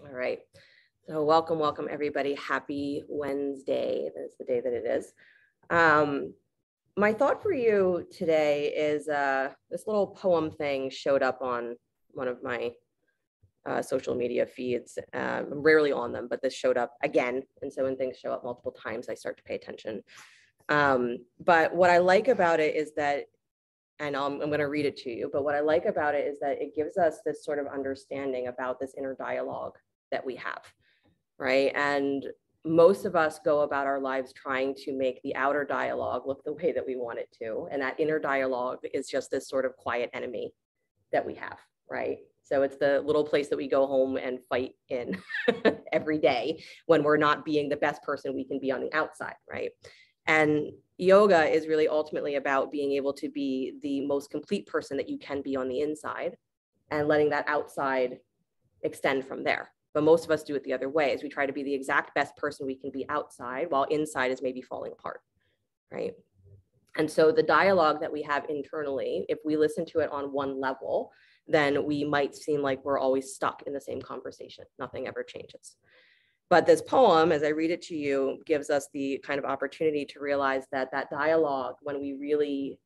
All right. So welcome, welcome everybody. Happy Wednesday. That's the day that it is. Um, my thought for you today is uh, this little poem thing showed up on one of my uh, social media feeds. Um, I'm rarely on them, but this showed up again. And so when things show up multiple times, I start to pay attention. Um, but what I like about it is that, and I'm, going to read it to you, but what I like about it is that it gives us this sort of understanding about this inner dialogue that we have, right? And most of us go about our lives trying to make the outer dialogue look the way that we want it to. And that inner dialogue is just this sort of quiet enemy that we have, right? So it's the little place that we go home and fight in every day when we're not being the best person we can be on the outside, right? And yoga is really ultimately about being able to be the most complete person that you can be on the inside and letting that outside extend from there. But most of us do it the other way as we try to be the exact best person we can be outside while inside is maybe falling apart, right? And so the dialogue that we have internally, if we listen to it on one level, then we might seem like we're always stuck in the same conversation. Nothing ever changes. But this poem, as I read it to you, gives us the kind of opportunity to realize that that dialogue, when we really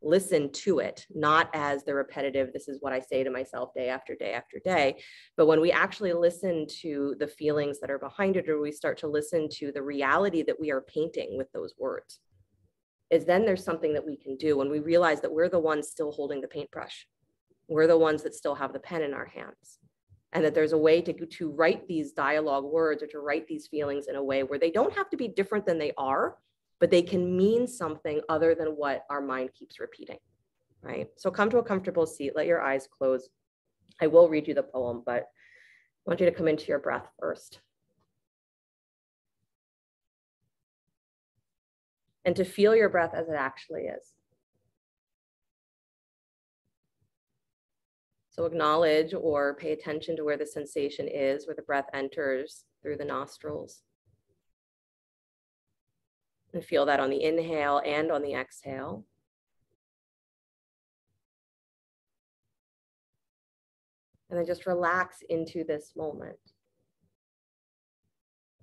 listen to it, not as the repetitive, this is what I say to myself day after day after day, but when we actually listen to the feelings that are behind it, or we start to listen to the reality that we are painting with those words, is then there's something that we can do when we realize that we're the ones still holding the paintbrush. We're the ones that still have the pen in our hands. And that there's a way to, to write these dialogue words or to write these feelings in a way where they don't have to be different than they are, but they can mean something other than what our mind keeps repeating, right? So come to a comfortable seat, let your eyes close. I will read you the poem, but I want you to come into your breath first. And to feel your breath as it actually is. So acknowledge or pay attention to where the sensation is, where the breath enters through the nostrils. And feel that on the inhale and on the exhale. And then just relax into this moment.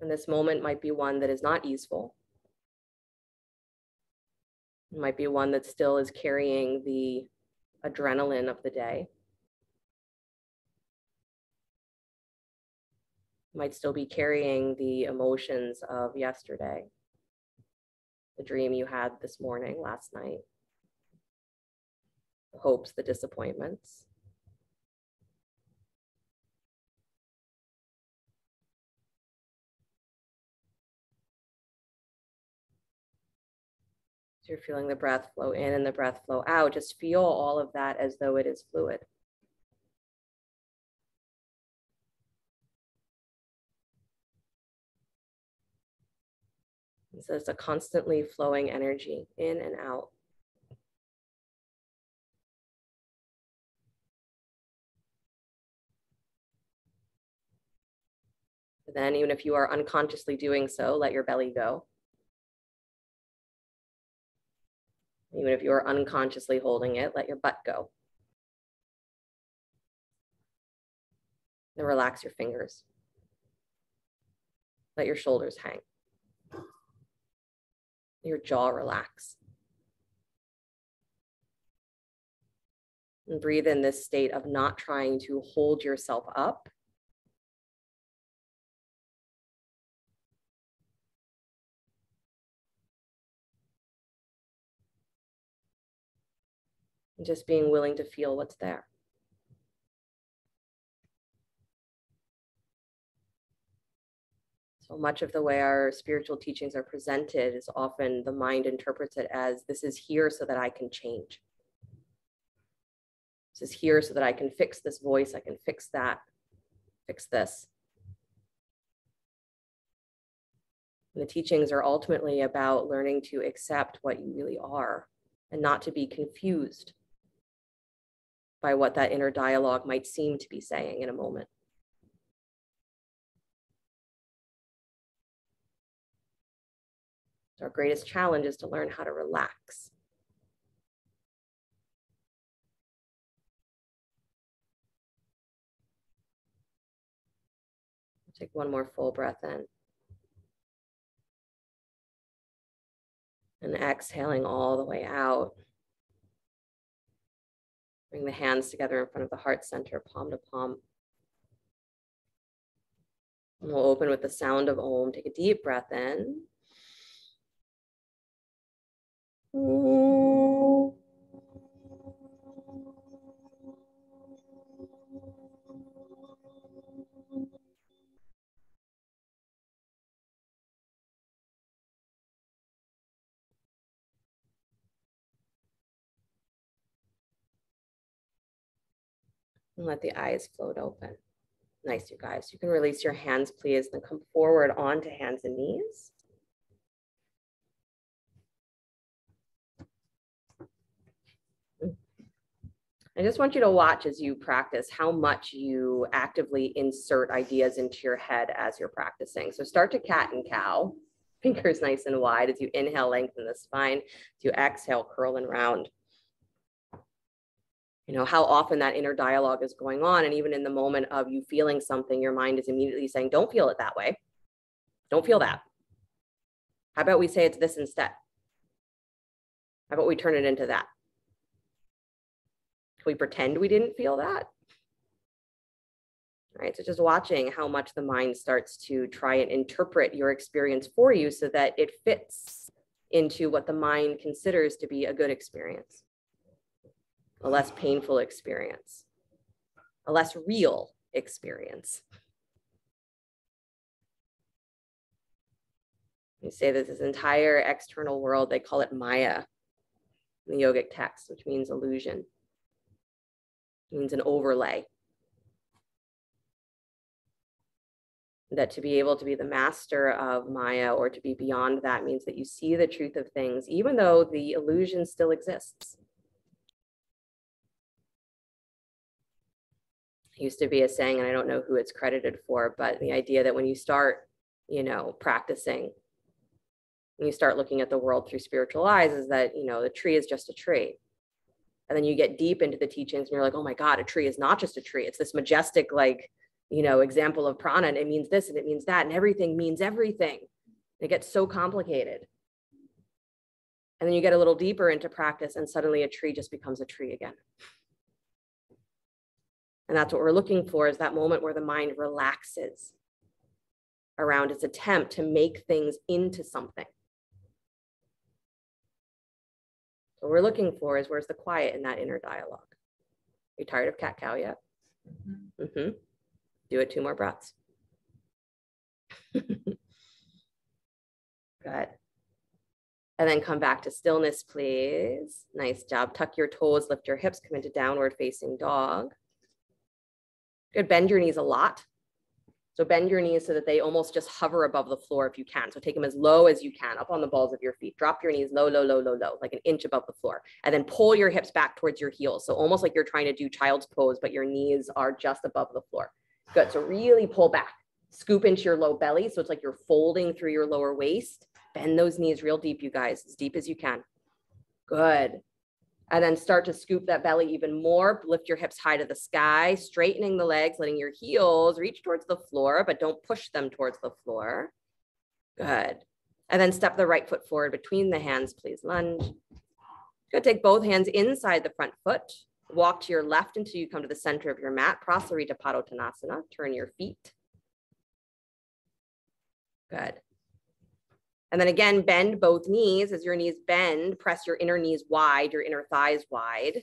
And this moment might be one that is not easeful. It might be one that still is carrying the adrenaline of the day. Might still be carrying the emotions of yesterday the dream you had this morning, last night, the hopes, the disappointments. You're feeling the breath flow in and the breath flow out. Just feel all of that as though it is fluid. So it's a constantly flowing energy in and out. then even if you are unconsciously doing so, let your belly go. Even if you are unconsciously holding it, let your butt go. Then relax your fingers. Let your shoulders hang your jaw relax. And breathe in this state of not trying to hold yourself up. And just being willing to feel what's there. So much of the way our spiritual teachings are presented is often the mind interprets it as this is here so that I can change. This is here so that I can fix this voice, I can fix that, fix this. And the teachings are ultimately about learning to accept what you really are and not to be confused by what that inner dialogue might seem to be saying in a moment. Our greatest challenge is to learn how to relax. Take one more full breath in. And exhaling all the way out. Bring the hands together in front of the heart center, palm to palm. And we'll open with the sound of Om. Take a deep breath in. And let the eyes float open. Nice, you guys. You can release your hands, please, then come forward onto hands and knees. I just want you to watch as you practice how much you actively insert ideas into your head as you're practicing. So start to cat and cow, fingers nice and wide. As you inhale, lengthen the spine. As you exhale, curl and round you know how often that inner dialogue is going on and even in the moment of you feeling something your mind is immediately saying don't feel it that way don't feel that how about we say it's this instead how about we turn it into that we pretend we didn't feel that. Right? So just watching how much the mind starts to try and interpret your experience for you so that it fits into what the mind considers to be a good experience a less painful experience, a less real experience. You say that this entire external world, they call it Maya in the yogic text, which means illusion, means an overlay. That to be able to be the master of Maya or to be beyond that means that you see the truth of things, even though the illusion still exists. used to be a saying, and I don't know who it's credited for, but the idea that when you start, you know, practicing, when you start looking at the world through spiritual eyes, is that, you know, the tree is just a tree. And then you get deep into the teachings and you're like, oh my God, a tree is not just a tree. It's this majestic, like, you know, example of prana. And it means this and it means that. And everything means everything. It gets so complicated. And then you get a little deeper into practice and suddenly a tree just becomes a tree again. And that's what we're looking for is that moment where the mind relaxes around its attempt to make things into something. What we're looking for is where's the quiet in that inner dialogue? Are you tired of cat cow yet? Mm-hmm. Mm-hmm. Do it two more breaths. Good. And then come back to stillness, please. Nice job. Tuck your toes, lift your hips, come into downward facing dog. Good. Bend your knees a lot. So bend your knees so that they almost just hover above the floor if you can. So take them as low as you can, up on the balls of your feet. Drop your knees low, low, low, low, low, like an inch above the floor. And then pull your hips back towards your heels. So almost like you're trying to do child's pose, but your knees are just above the floor. Good. So really pull back. Scoop into your low belly. So it's like you're folding through your lower waist. Bend those knees real deep, you guys, as deep as you can. Good and then start to scoop that belly even more. Lift your hips high to the sky, straightening the legs, letting your heels reach towards the floor, but don't push them towards the floor. Good. And then step the right foot forward between the hands, please. Lunge. Good. Take both hands inside the front foot. Walk to your left until you come to the center of your mat. Prasarita Padottanasana. Turn your feet. Good. And then again, bend both knees. As your knees bend, press your inner knees wide, your inner thighs wide.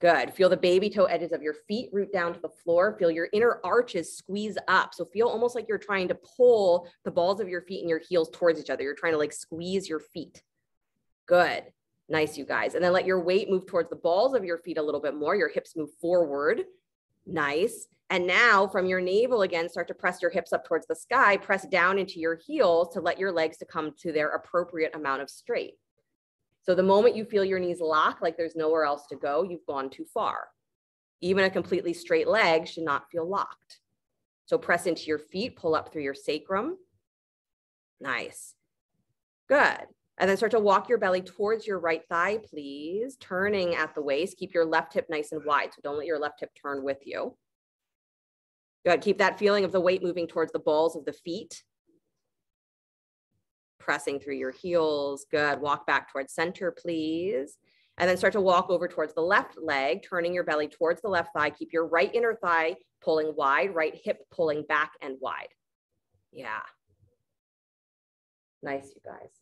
Good. Feel the baby toe edges of your feet root down to the floor. Feel your inner arches squeeze up. So feel almost like you're trying to pull the balls of your feet and your heels towards each other. You're trying to like squeeze your feet. Good. Nice, you guys. And then let your weight move towards the balls of your feet a little bit more. Your hips move forward. Nice. And now from your navel again, start to press your hips up towards the sky, press down into your heels to let your legs to come to their appropriate amount of straight. So the moment you feel your knees lock, like there's nowhere else to go, you've gone too far. Even a completely straight leg should not feel locked. So press into your feet, pull up through your sacrum. Nice. Good. And then start to walk your belly towards your right thigh, please. Turning at the waist. Keep your left hip nice and wide. So don't let your left hip turn with you. Good. Keep that feeling of the weight moving towards the balls of the feet. Pressing through your heels. Good. Walk back towards center, please. And then start to walk over towards the left leg, turning your belly towards the left thigh. Keep your right inner thigh pulling wide, right hip pulling back and wide. Yeah. Nice, you guys.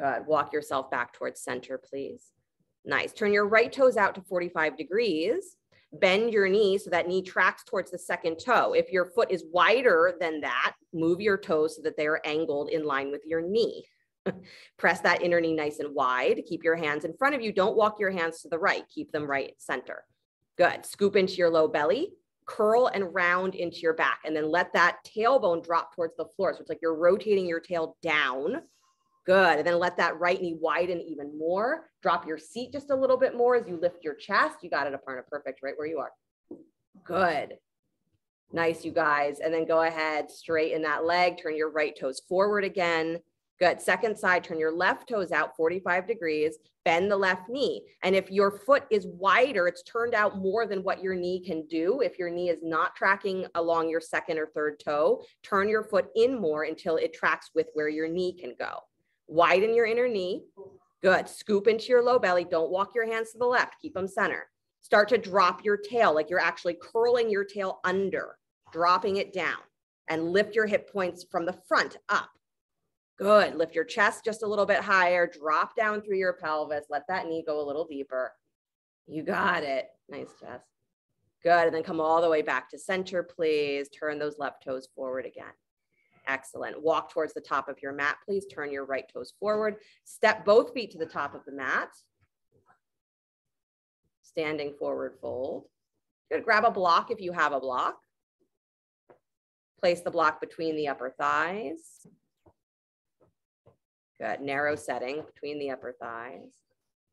Good. Walk yourself back towards center, please. Nice. Turn your right toes out to 45 degrees. Bend your knee so that knee tracks towards the second toe. If your foot is wider than that, move your toes so that they are angled in line with your knee. Press that inner knee nice and wide. Keep your hands in front of you. Don't walk your hands to the right. Keep them right center. Good. Scoop into your low belly, curl and round into your back, and then let that tailbone drop towards the floor. So it's like you're rotating your tail down. Good. And then let that right knee widen even more. Drop your seat just a little bit more as you lift your chest. You got it, Aparna. Perfect. Right where you are. Good. Nice, you guys. And then go ahead, straighten that leg, turn your right toes forward again. Good. Second side, turn your left toes out 45 degrees, bend the left knee. And if your foot is wider, it's turned out more than what your knee can do. If your knee is not tracking along your second or third toe, turn your foot in more until it tracks with where your knee can go. Widen your inner knee. Good. Scoop into your low belly. Don't walk your hands to the left. Keep them center. Start to drop your tail like you're actually curling your tail under, dropping it down, and lift your hip points from the front up Good. Lift your chest just a little bit higher. Drop down through your pelvis. Let that knee go a little deeper. You got it. Nice chest. Good. And then come all the way back to center, please. Turn those left toes forward again. Excellent. Walk towards the top of your mat, please. Turn your right toes forward. Step both feet to the top of the mat. Standing forward fold. Good. Grab a block if you have a block. Place the block between the upper thighs. Good, narrow setting between the upper thighs.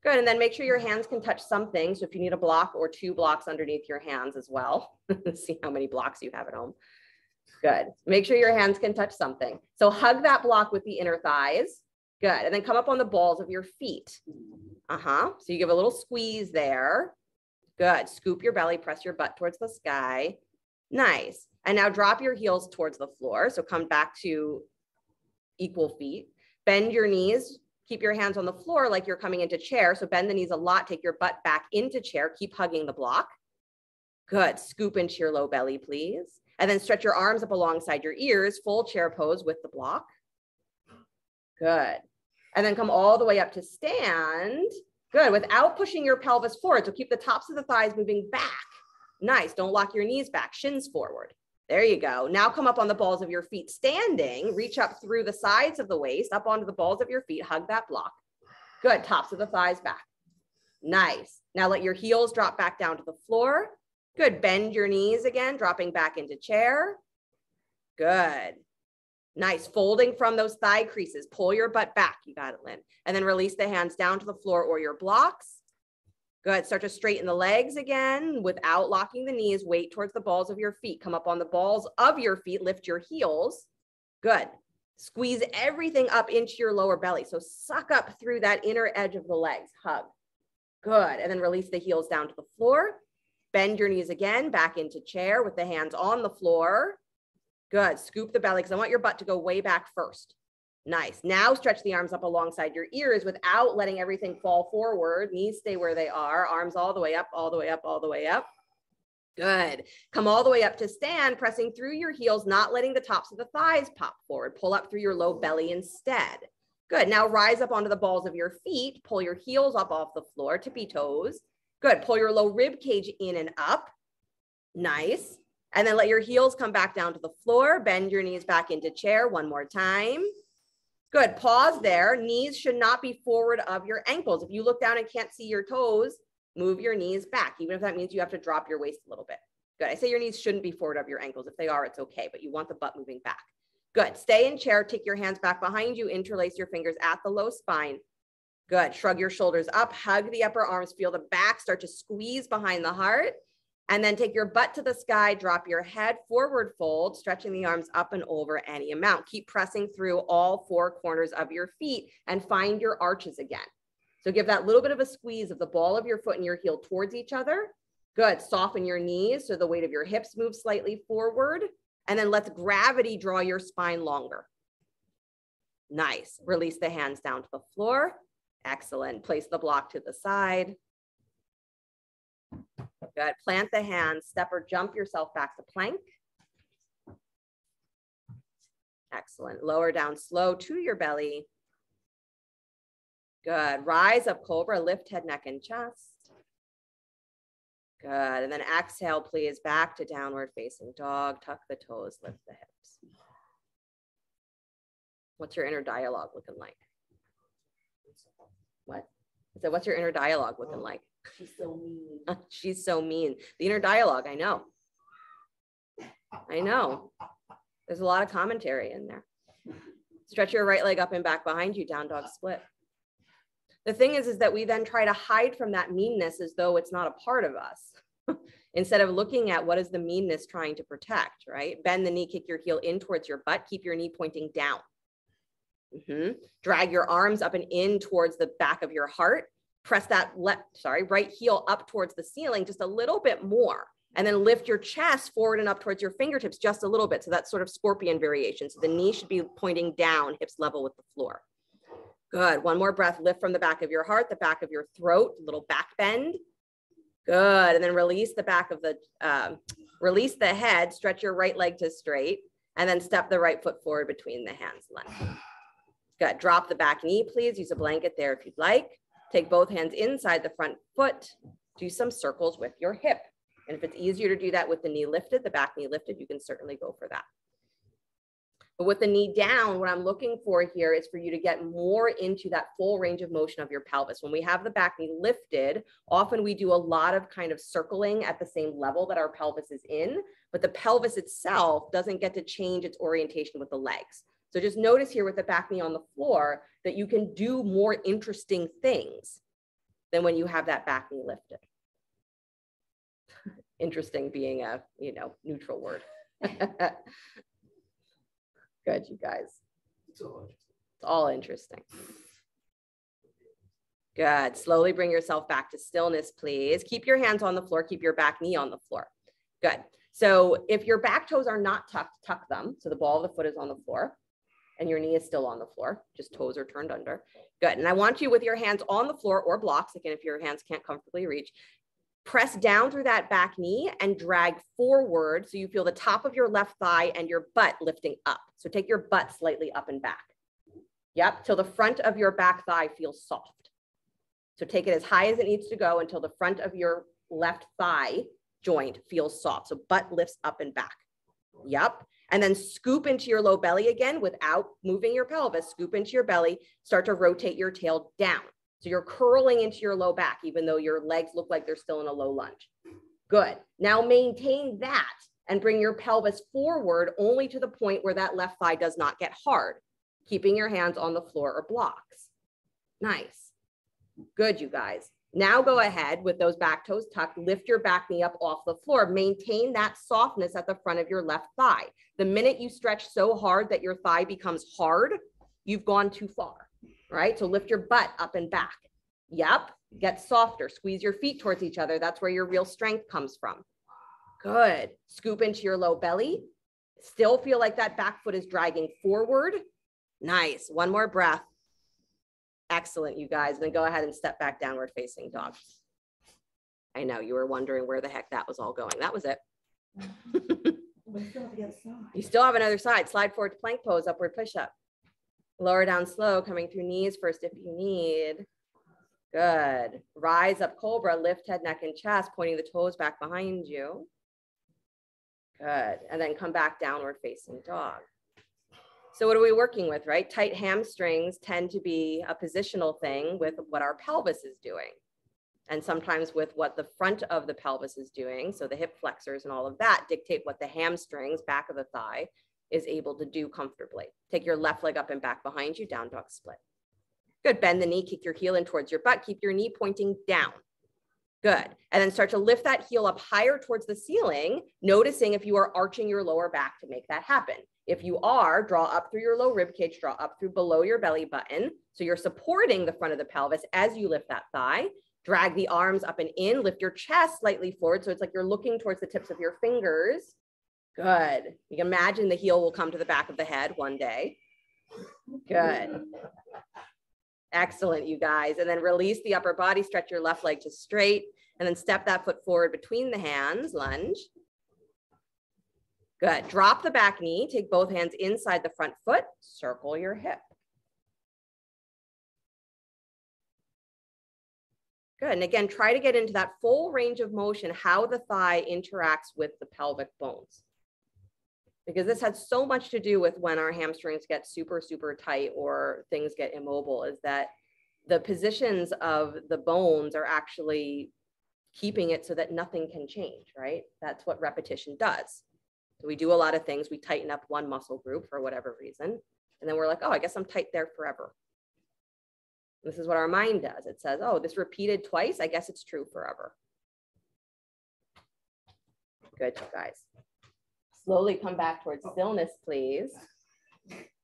Good, and then make sure your hands can touch something. So if you need a block or two blocks underneath your hands as well, see how many blocks you have at home. Good, make sure your hands can touch something. So hug that block with the inner thighs. Good, and then come up on the balls of your feet. Uh-huh, so you give a little squeeze there. Good, scoop your belly, press your butt towards the sky. Nice, and now drop your heels towards the floor. So come back to equal feet. Bend your knees, keep your hands on the floor like you're coming into chair. So bend the knees a lot, take your butt back into chair, keep hugging the block. Good, scoop into your low belly, please. And then stretch your arms up alongside your ears, full chair pose with the block. Good. And then come all the way up to stand. Good, without pushing your pelvis forward. So keep the tops of the thighs moving back. Nice, don't lock your knees back, shins forward. There you go. Now come up on the balls of your feet standing, reach up through the sides of the waist, up onto the balls of your feet, hug that block. Good, tops of the thighs back. Nice. Now let your heels drop back down to the floor. Good, bend your knees again, dropping back into chair. Good. Nice, folding from those thigh creases. Pull your butt back. You got it, Lynn. And then release the hands down to the floor or your blocks. Good. Start to straighten the legs again without locking the knees. Weight towards the balls of your feet. Come up on the balls of your feet. Lift your heels. Good. Squeeze everything up into your lower belly. So suck up through that inner edge of the legs. Hug. Good. And then release the heels down to the floor. Bend your knees again back into chair with the hands on the floor. Good. Scoop the belly because I want your butt to go way back first. Nice. Now stretch the arms up alongside your ears without letting everything fall forward. Knees stay where they are. Arms all the way up, all the way up, all the way up. Good. Come all the way up to stand, pressing through your heels, not letting the tops of the thighs pop forward. Pull up through your low belly instead. Good. Now rise up onto the balls of your feet. Pull your heels up off the floor, tippy toes. Good. Pull your low rib cage in and up. Nice. And then let your heels come back down to the floor. Bend your knees back into chair one more time. Good. Pause there. Knees should not be forward of your ankles. If you look down and can't see your toes, move your knees back, even if that means you have to drop your waist a little bit. Good. I say your knees shouldn't be forward of your ankles. If they are, it's okay, but you want the butt moving back. Good. Stay in chair. Take your hands back behind you. Interlace your fingers at the low spine. Good. Shrug your shoulders up. Hug the upper arms. Feel the back start to squeeze behind the heart. And then take your butt to the sky, drop your head forward fold, stretching the arms up and over any amount. Keep pressing through all four corners of your feet and find your arches again. So give that little bit of a squeeze of the ball of your foot and your heel towards each other. Good. Soften your knees so the weight of your hips moves slightly forward. And then let gravity draw your spine longer. Nice. Release the hands down to the floor. Excellent. Place the block to the side. Good. Plant the hands, step or jump yourself back to plank. Excellent. Lower down slow to your belly. Good. Rise up cobra, lift head, neck, and chest. Good. And then exhale, please, back to downward facing dog. Tuck the toes, lift the hips. What's your inner dialogue looking like? What? So what's your inner dialogue looking like? Oh, she's so mean. She's so mean. The inner dialogue, I know. I know. There's a lot of commentary in there. Stretch your right leg up and back behind you, down dog split. The thing is, is that we then try to hide from that meanness as though it's not a part of us. Instead of looking at what is the meanness trying to protect, right? Bend the knee, kick your heel in towards your butt, keep your knee pointing down. Mm-hmm. Drag your arms up and in towards the back of your heart. Press that left, sorry, right heel up towards the ceiling just a little bit more. And then lift your chest forward and up towards your fingertips just a little bit. So that's sort of scorpion variation. So the knee should be pointing down, hips level with the floor. Good. One more breath. Lift from the back of your heart, the back of your throat, little back bend. Good. And then release the back of the, um, release the head, stretch your right leg to straight, and then step the right foot forward between the hands. Length. Good. Drop the back knee, please. Use a blanket there if you'd like. Take both hands inside the front foot. Do some circles with your hip. And if it's easier to do that with the knee lifted, the back knee lifted, you can certainly go for that. But with the knee down, what I'm looking for here is for you to get more into that full range of motion of your pelvis. When we have the back knee lifted, often we do a lot of kind of circling at the same level that our pelvis is in, but the pelvis itself doesn't get to change its orientation with the legs. So just notice here with the back knee on the floor that you can do more interesting things than when you have that back knee lifted. interesting being a, you know, neutral word. Good, you guys. It's all interesting. Good. Slowly bring yourself back to stillness, please. Keep your hands on the floor. Keep your back knee on the floor. Good. So if your back toes are not tucked, tuck them. So the ball of the foot is on the floor and your knee is still on the floor. Just toes are turned under. Good. And I want you with your hands on the floor or blocks. Again, if your hands can't comfortably reach, press down through that back knee and drag forward. So you feel the top of your left thigh and your butt lifting up. So take your butt slightly up and back. Yep. Till the front of your back thigh feels soft. So take it as high as it needs to go until the front of your left thigh joint feels soft. So butt lifts up and back. Yep and then scoop into your low belly again without moving your pelvis. Scoop into your belly, start to rotate your tail down. So you're curling into your low back, even though your legs look like they're still in a low lunge. Good. Now maintain that and bring your pelvis forward only to the point where that left thigh does not get hard, keeping your hands on the floor or blocks. Nice. Good, you guys. Now go ahead with those back toes tucked, lift your back knee up off the floor. Maintain that softness at the front of your left thigh. The minute you stretch so hard that your thigh becomes hard, you've gone too far, right? So lift your butt up and back. Yep, get softer. Squeeze your feet towards each other. That's where your real strength comes from. Good. Scoop into your low belly. Still feel like that back foot is dragging forward. Nice. One more breath. Excellent, you guys. Then go ahead and step back downward facing dog. I know you were wondering where the heck that was all going. That was it. you still have another side. Slide forward to plank pose, upward push up. Lower down slow, coming through knees first if you need. Good. Rise up cobra, lift head, neck, and chest, pointing the toes back behind you. Good. And then come back downward facing dog. So what are we working with, right? Tight hamstrings tend to be a positional thing with what our pelvis is doing. And sometimes with what the front of the pelvis is doing. So the hip flexors and all of that dictate what the hamstrings, back of the thigh, is able to do comfortably. Take your left leg up and back behind you, down dog split. Good, bend the knee, kick your heel in towards your butt, keep your knee pointing down. Good. And then start to lift that heel up higher towards the ceiling, noticing if you are arching your lower back to make that happen. If you are, draw up through your low rib cage, draw up through below your belly button. So you're supporting the front of the pelvis as you lift that thigh. Drag the arms up and in, lift your chest slightly forward. So it's like you're looking towards the tips of your fingers. Good. You can imagine the heel will come to the back of the head one day. Good. Excellent, you guys. And then release the upper body, stretch your left leg to straight, and then step that foot forward between the hands, lunge. Good. Drop the back knee, take both hands inside the front foot, circle your hip. Good. And again, try to get into that full range of motion, how the thigh interacts with the pelvic bones. Because this has so much to do with when our hamstrings get super, super tight or things get immobile, is that the positions of the bones are actually keeping it so that nothing can change, right? That's what repetition does. So we do a lot of things. We tighten up one muscle group for whatever reason. And then we're like, oh, I guess I'm tight there forever. This is what our mind does. It says, oh, this repeated twice, I guess it's true forever. Good, guys. Slowly come back towards stillness, please.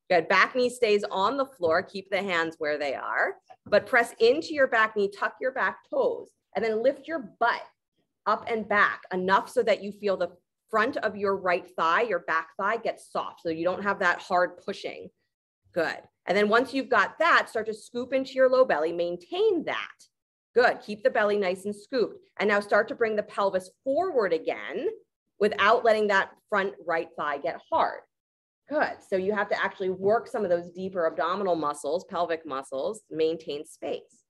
Good, back knee stays on the floor. Keep the hands where they are, but press into your back knee, tuck your back toes, and then lift your butt up and back enough so that you feel the front of your right thigh, your back thigh gets soft. So you don't have that hard pushing. Good. And then once you've got that, start to scoop into your low belly, maintain that. Good, keep the belly nice and scooped. And now start to bring the pelvis forward again without letting that front right thigh get hard. Good, so you have to actually work some of those deeper abdominal muscles, pelvic muscles, maintain space.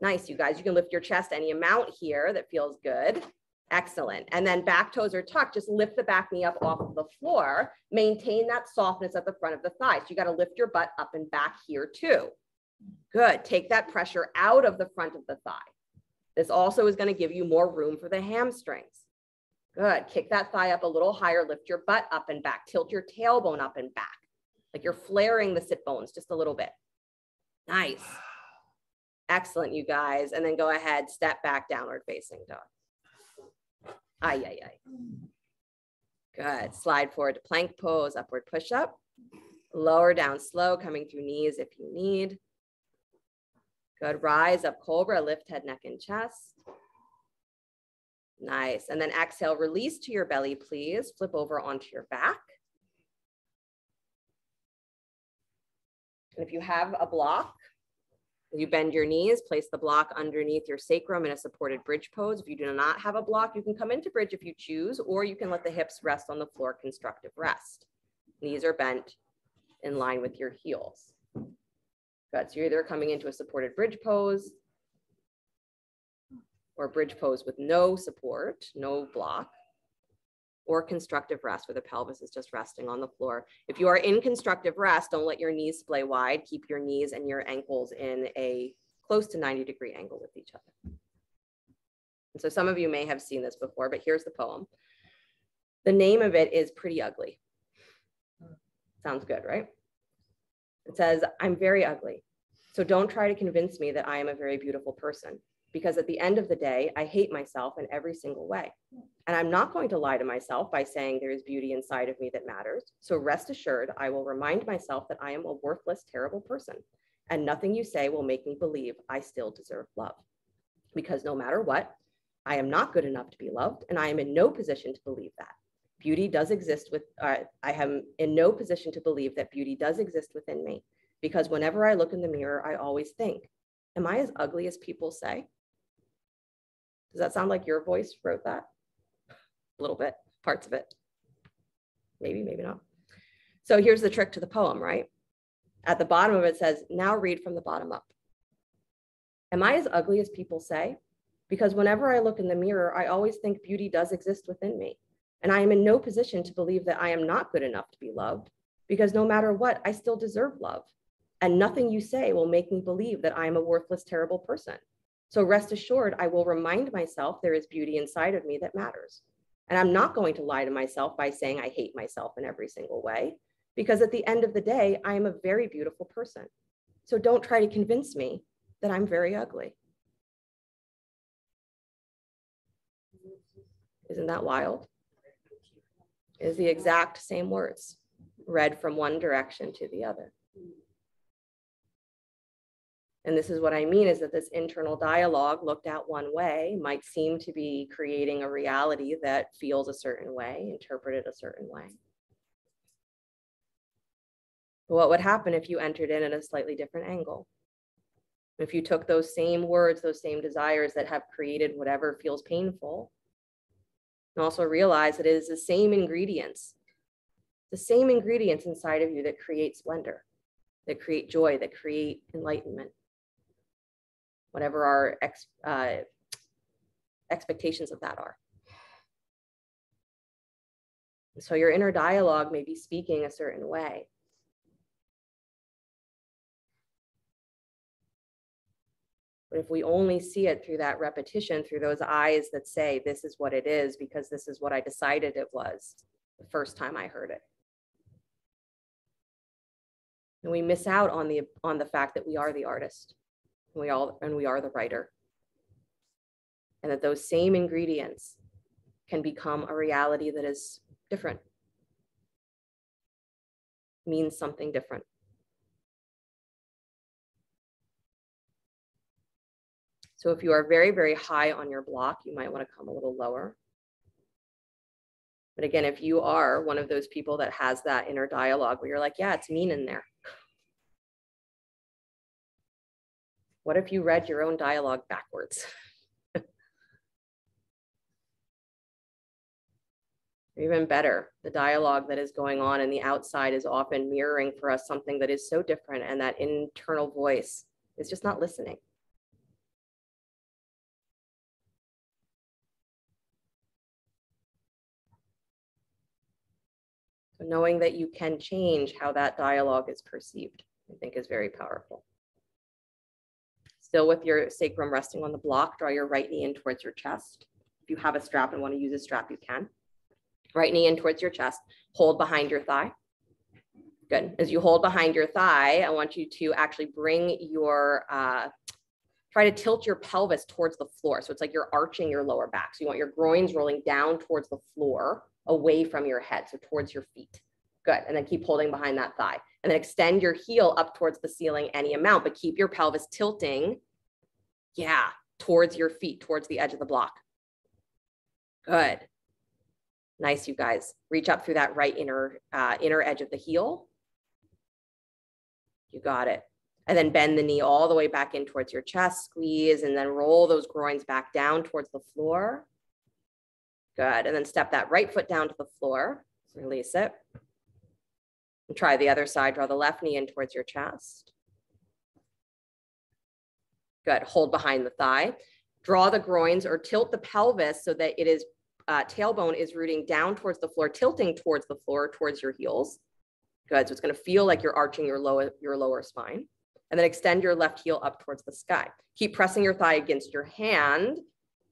Nice, you guys, you can lift your chest any amount here that feels good. Excellent. And then back toes are tucked. Just lift the back knee up off of the floor. Maintain that softness at the front of the thigh. So you got to lift your butt up and back here too. Good. Take that pressure out of the front of the thigh. This also is going to give you more room for the hamstrings. Good. Kick that thigh up a little higher. Lift your butt up and back. Tilt your tailbone up and back. Like you're flaring the sit bones just a little bit. Nice. Excellent, you guys. And then go ahead, step back, downward facing dog. Ay, ay, ay. Good. Slide forward to plank pose, upward push up. Lower down slow, coming through knees if you need. Good. Rise up cobra, lift head, neck, and chest. Nice. And then exhale, release to your belly, please. Flip over onto your back. And if you have a block, you bend your knees, place the block underneath your sacrum in a supported bridge pose. If you do not have a block, you can come into bridge if you choose, or you can let the hips rest on the floor, constructive rest. Knees are bent in line with your heels. Good, so you're either coming into a supported bridge pose or bridge pose with no support, no block, or constructive rest where the pelvis is just resting on the floor. If you are in constructive rest, don't let your knees splay wide. Keep your knees and your ankles in a close to 90 degree angle with each other. And so some of you may have seen this before, but here's the poem. The name of it is Pretty Ugly. Sounds good, right? It says, I'm very ugly. So don't try to convince me that I am a very beautiful person because at the end of the day, I hate myself in every single way. And I'm not going to lie to myself by saying there is beauty inside of me that matters. So rest assured, I will remind myself that I am a worthless, terrible person. And nothing you say will make me believe I still deserve love. Because no matter what, I am not good enough to be loved, and I am in no position to believe that. Beauty does exist with, uh, I am in no position to believe that beauty does exist within me. Because whenever I look in the mirror, I always think, Am I as ugly as people say? Does that sound like your voice wrote that? A little bit, parts of it. Maybe, maybe not. So here's the trick to the poem, right? At the bottom of it says, now read from the bottom up. Am I as ugly as people say? Because whenever I look in the mirror, I always think beauty does exist within me. And I am in no position to believe that I am not good enough to be loved, because no matter what, I still deserve love. And nothing you say will make me believe that I am a worthless, terrible person. So rest assured, I will remind myself there is beauty inside of me that matters. And I'm not going to lie to myself by saying I hate myself in every single way, because at the end of the day, I am a very beautiful person. So don't try to convince me that I'm very ugly. Isn't that wild? Is the exact same words read from one direction to the other. And this is what I mean is that this internal dialogue looked at one way might seem to be creating a reality that feels a certain way, interpreted a certain way. But what would happen if you entered in at a slightly different angle? If you took those same words, those same desires that have created whatever feels painful, and also realize that it is the same ingredients, the same ingredients inside of you that create splendor, that create joy, that create enlightenment whatever our ex, uh, expectations of that are. So your inner dialogue may be speaking a certain way. But if we only see it through that repetition, through those eyes that say, this is what it is, because this is what I decided it was the first time I heard it. And we miss out on the, on the fact that we are the artist we all and we are the writer. And that those same ingredients can become a reality that is different means something different. So if you are very very high on your block you might want to come a little lower. But again if you are one of those people that has that inner dialogue where you're like yeah it's mean in there What if you read your own dialogue backwards? Even better, the dialogue that is going on in the outside is often mirroring for us something that is so different, and that internal voice is just not listening. So knowing that you can change how that dialogue is perceived, I think is very powerful. Still with your sacrum resting on the block, draw your right knee in towards your chest. If you have a strap and want to use a strap, you can. Right knee in towards your chest, hold behind your thigh. Good. As you hold behind your thigh, I want you to actually bring your, uh, try to tilt your pelvis towards the floor. So it's like you're arching your lower back. So you want your groins rolling down towards the floor, away from your head, so towards your feet. Good. And then keep holding behind that thigh. And then extend your heel up towards the ceiling any amount, but keep your pelvis tilting. Yeah, towards your feet, towards the edge of the block. Good. Nice, you guys. Reach up through that right inner, uh, inner edge of the heel. You got it. And then bend the knee all the way back in towards your chest, squeeze, and then roll those groins back down towards the floor. Good. And then step that right foot down to the floor. Release it. Try the other side, draw the left knee in towards your chest. Good, hold behind the thigh. Draw the groins or tilt the pelvis so that it is, uh, tailbone is rooting down towards the floor, tilting towards the floor, towards your heels. Good, so it's gonna feel like you're arching your lower, your lower spine. And then extend your left heel up towards the sky. Keep pressing your thigh against your hand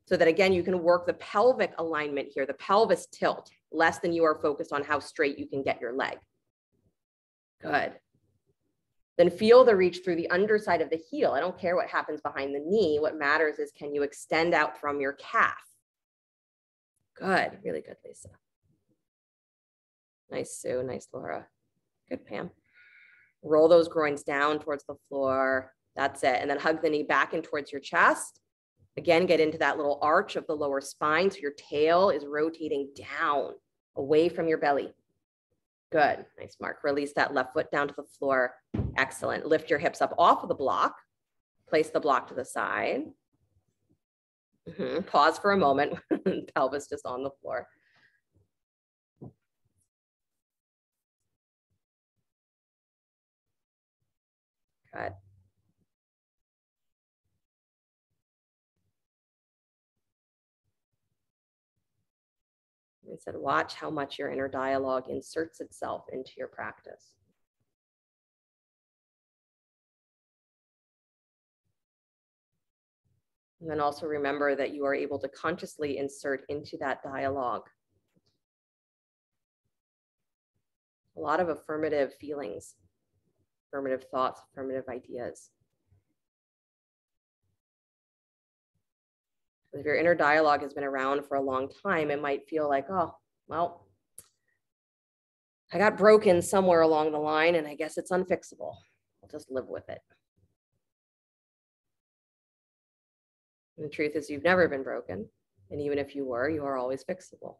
so that again, you can work the pelvic alignment here, the pelvis tilt, less than you are focused on how straight you can get your leg. Good. Then feel the reach through the underside of the heel. I don't care what happens behind the knee. What matters is can you extend out from your calf? Good. Really good, Lisa. Nice, Sue. Nice, Laura. Good, Pam. Roll those groins down towards the floor. That's it. And then hug the knee back in towards your chest. Again, get into that little arch of the lower spine. So your tail is rotating down away from your belly. Good. Nice, Mark. Release that left foot down to the floor. Excellent. Lift your hips up off of the block. Place the block to the side. Mm -hmm. Pause for a moment. Pelvis just on the floor. Good. Said, watch how much your inner dialogue inserts itself into your practice. And then also remember that you are able to consciously insert into that dialogue a lot of affirmative feelings, affirmative thoughts, affirmative ideas. If your inner dialogue has been around for a long time, it might feel like, oh, well, I got broken somewhere along the line and I guess it's unfixable. I'll just live with it. And the truth is, you've never been broken. And even if you were, you are always fixable.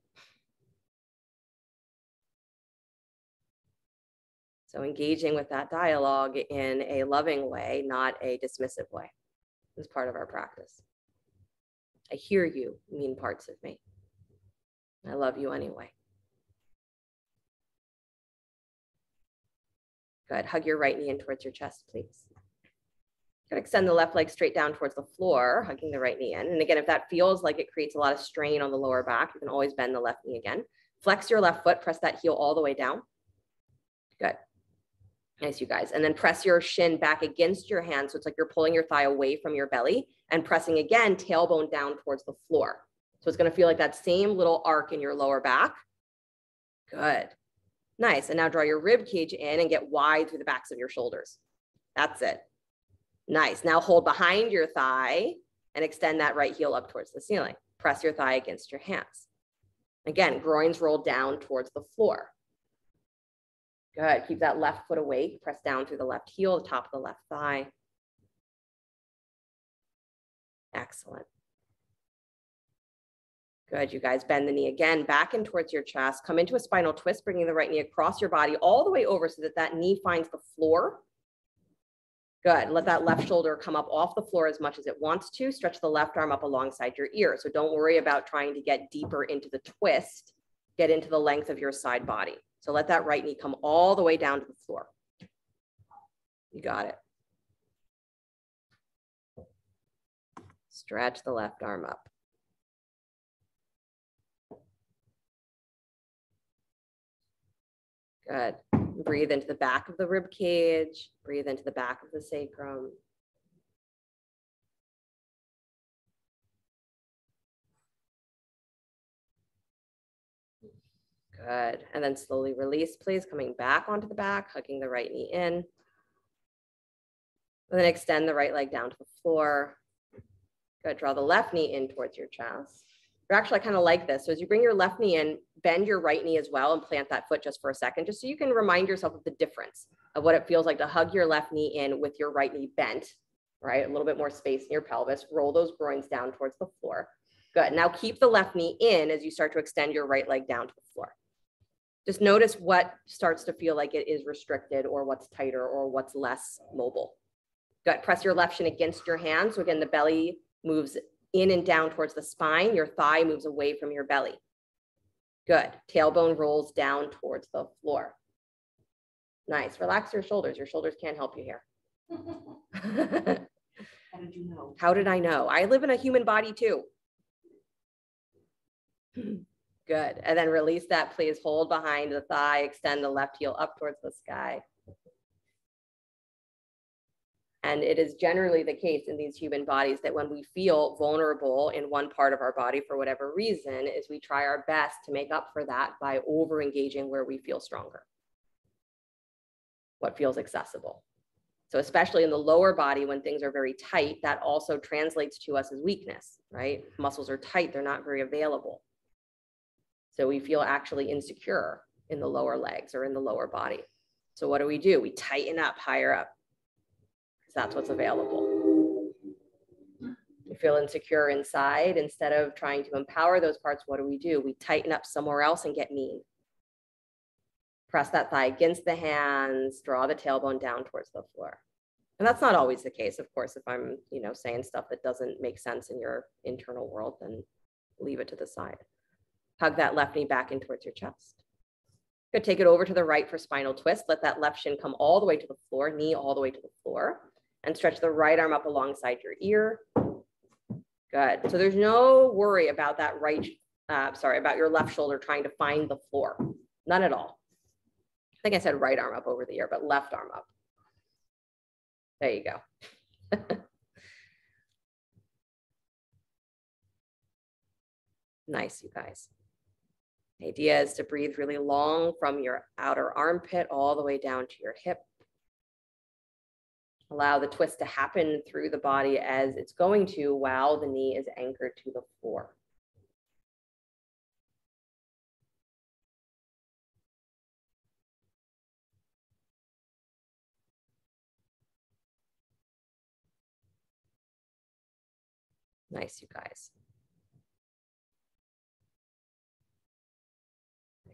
So engaging with that dialogue in a loving way, not a dismissive way, is part of our practice. I hear you mean parts of me. I love you anyway. Good. Hug your right knee in towards your chest, please. Good. Extend the left leg straight down towards the floor, hugging the right knee in. And again, if that feels like it creates a lot of strain on the lower back, you can always bend the left knee again. Flex your left foot, press that heel all the way down. Good. Nice, you guys. And then press your shin back against your hand. So it's like you're pulling your thigh away from your belly and pressing again, tailbone down towards the floor. So it's going to feel like that same little arc in your lower back. Good. Nice. And now draw your rib cage in and get wide through the backs of your shoulders. That's it. Nice. Now hold behind your thigh and extend that right heel up towards the ceiling. Press your thigh against your hands. Again, groins roll down towards the floor. Good. Keep that left foot awake. Press down through the left heel, the top of the left thigh. Excellent. Good, you guys bend the knee again, back in towards your chest. Come into a spinal twist, bringing the right knee across your body all the way over so that that knee finds the floor. Good, let that left shoulder come up off the floor as much as it wants to. Stretch the left arm up alongside your ear. So don't worry about trying to get deeper into the twist. Get into the length of your side body. So let that right knee come all the way down to the floor. You got it. Stretch the left arm up. Good. Breathe into the back of the rib cage. Breathe into the back of the sacrum. Good. And then slowly release, please. Coming back onto the back, hugging the right knee in. And then extend the right leg down to the floor. Good. Draw the left knee in towards your chest. Or actually, I kind of like this. So as you bring your left knee in, bend your right knee as well and plant that foot just for a second, just so you can remind yourself of the difference of what it feels like to hug your left knee in with your right knee bent, right? A little bit more space in your pelvis. Roll those groins down towards the floor. Good. Now keep the left knee in as you start to extend your right leg down to the floor just notice what starts to feel like it is restricted or what's tighter or what's less mobile. Good. Press your left shin against your hand. So again, the belly moves in and down towards the spine. Your thigh moves away from your belly. Good. Tailbone rolls down towards the floor. Nice. Relax your shoulders. Your shoulders can't help you here. How did you know? How did I know? I live in a human body too. Good. And then release that, please. Hold behind the thigh, extend the left heel up towards the sky. And it is generally the case in these human bodies that when we feel vulnerable in one part of our body for whatever reason, is we try our best to make up for that by over engaging where we feel stronger, what feels accessible. So especially in the lower body, when things are very tight, that also translates to us as weakness, right? Muscles are tight, they're not very available. So we feel actually insecure in the lower legs or in the lower body. So what do we do? We tighten up higher up because that's what's available. We feel insecure inside. Instead of trying to empower those parts, what do we do? We tighten up somewhere else and get mean. Press that thigh against the hands, draw the tailbone down towards the floor. And that's not always the case, of course. If I'm, you know, saying stuff that doesn't make sense in your internal world, then leave it to the side. Hug that left knee back in towards your chest. Good, take it over to the right for spinal twist. Let that left shin come all the way to the floor, knee all the way to the floor. And stretch the right arm up alongside your ear. Good, so there's no worry about that right, uh, sorry, about your left shoulder trying to find the floor. None at all. I think I said right arm up over the ear, but left arm up. There you go. nice, you guys. The idea is to breathe really long from your outer armpit all the way down to your hip. Allow the twist to happen through the body as it's going to while the knee is anchored to the floor. Nice, you guys.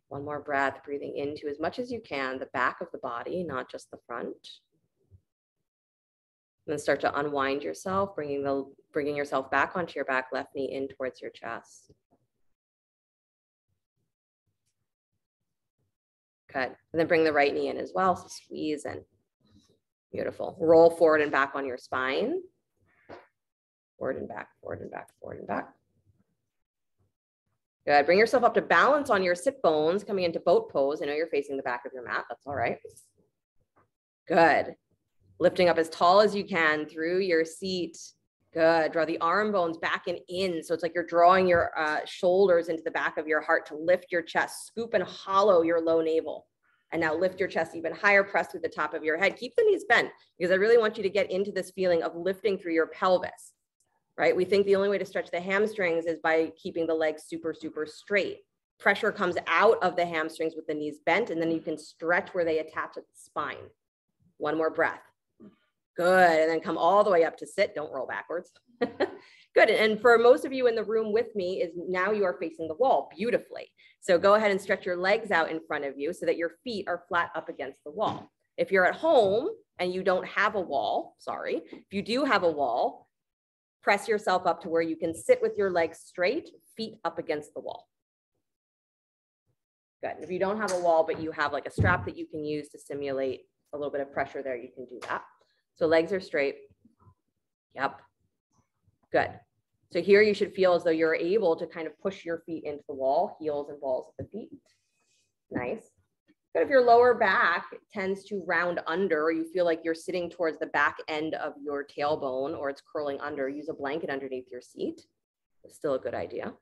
One more breath, breathing into as much as you can, the back of the body, not just the front. And then start to unwind yourself, bringing, the, bringing yourself back onto your back, left knee in towards your chest. Good. And then bring the right knee in as well. So squeeze in. Beautiful. Roll forward and back on your spine. Forward and back, forward and back, forward and back. Good. Bring yourself up to balance on your sit bones, coming into boat pose. I know you're facing the back of your mat. That's all right. Good. Lifting up as tall as you can through your seat. Good. Draw the arm bones back and in. So it's like you're drawing your uh, shoulders into the back of your heart to lift your chest. Scoop and hollow your low navel. And now lift your chest even higher, press through the top of your head. Keep the knees bent because I really want you to get into this feeling of lifting through your pelvis right? We think the only way to stretch the hamstrings is by keeping the legs super, super straight. Pressure comes out of the hamstrings with the knees bent, and then you can stretch where they attach at the spine. One more breath. Good. And then come all the way up to sit. Don't roll backwards. Good. And for most of you in the room with me is now you are facing the wall beautifully. So go ahead and stretch your legs out in front of you so that your feet are flat up against the wall. If you're at home and you don't have a wall, sorry, if you do have a wall, press yourself up to where you can sit with your legs straight, feet up against the wall. Good. If you don't have a wall, but you have like a strap that you can use to simulate a little bit of pressure there, you can do that. So legs are straight. Yep. Good. So here you should feel as though you're able to kind of push your feet into the wall, heels and balls of the feet. Nice. But if your lower back tends to round under, or you feel like you're sitting towards the back end of your tailbone or it's curling under, use a blanket underneath your seat. It's still a good idea.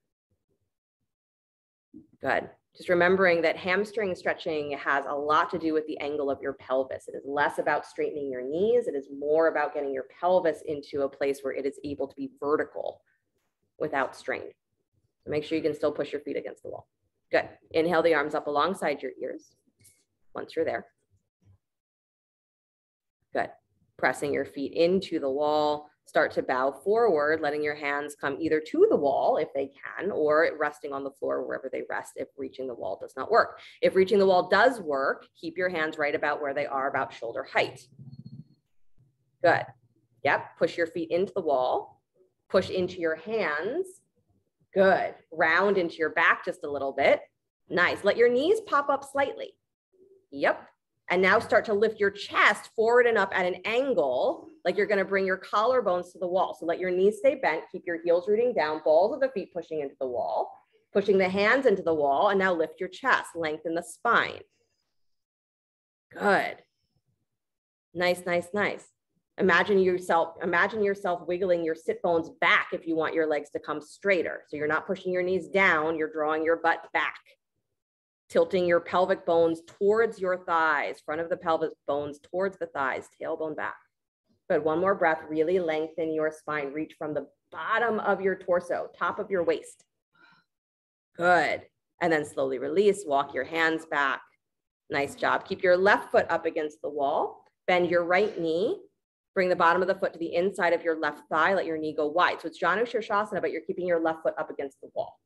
Good. Just remembering that hamstring stretching has a lot to do with the angle of your pelvis. It is less about straightening your knees. It is more about getting your pelvis into a place where it is able to be vertical without strain. So make sure you can still push your feet against the wall. Good. Inhale the arms up alongside your ears once you're there. Good. Pressing your feet into the wall. Start to bow forward, letting your hands come either to the wall if they can, or resting on the floor wherever they rest if reaching the wall does not work. If reaching the wall does work, keep your hands right about where they are, about shoulder height. Good. Yep. Push your feet into the wall. Push into your hands. Good. Round into your back just a little bit. Nice. Let your knees pop up slightly. Yep. And now start to lift your chest forward and up at an angle, like you're going to bring your collarbones to the wall. So let your knees stay bent, keep your heels rooting down, balls of the feet pushing into the wall, pushing the hands into the wall, and now lift your chest, lengthen the spine. Good. Nice, nice, nice. Imagine yourself, imagine yourself wiggling your sit bones back if you want your legs to come straighter. So you're not pushing your knees down, you're drawing your butt back tilting your pelvic bones towards your thighs, front of the pelvic bones towards the thighs, tailbone back. Good. One more breath. Really lengthen your spine. Reach from the bottom of your torso, top of your waist. Good. And then slowly release. Walk your hands back. Nice job. Keep your left foot up against the wall. Bend your right knee. Bring the bottom of the foot to the inside of your left thigh. Let your knee go wide. So it's Janu Shirshasana, but you're keeping your left foot up against the wall.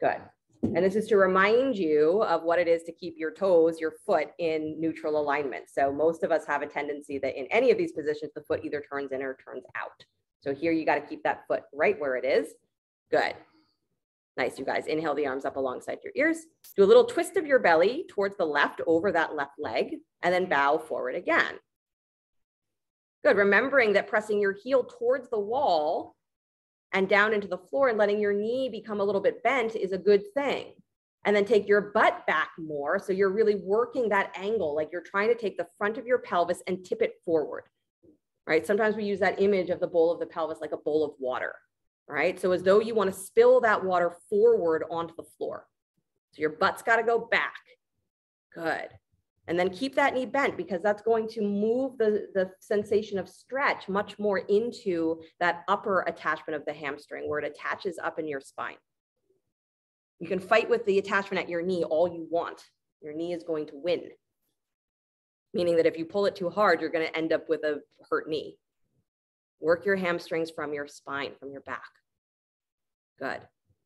Good. And this is to remind you of what it is to keep your toes, your foot in neutral alignment. So most of us have a tendency that in any of these positions, the foot either turns in or turns out. So here you got to keep that foot right where it is. Good. Nice, you guys. Inhale the arms up alongside your ears. Do a little twist of your belly towards the left over that left leg, and then bow forward again. Good. Remembering that pressing your heel towards the wall and down into the floor and letting your knee become a little bit bent is a good thing. And then take your butt back more. So you're really working that angle, like you're trying to take the front of your pelvis and tip it forward, right? Sometimes we use that image of the bowl of the pelvis like a bowl of water, right? So as though you want to spill that water forward onto the floor. So your butt's got to go back. Good. And then keep that knee bent because that's going to move the, the sensation of stretch much more into that upper attachment of the hamstring where it attaches up in your spine. You can fight with the attachment at your knee all you want. Your knee is going to win, meaning that if you pull it too hard, you're going to end up with a hurt knee. Work your hamstrings from your spine, from your back. Good.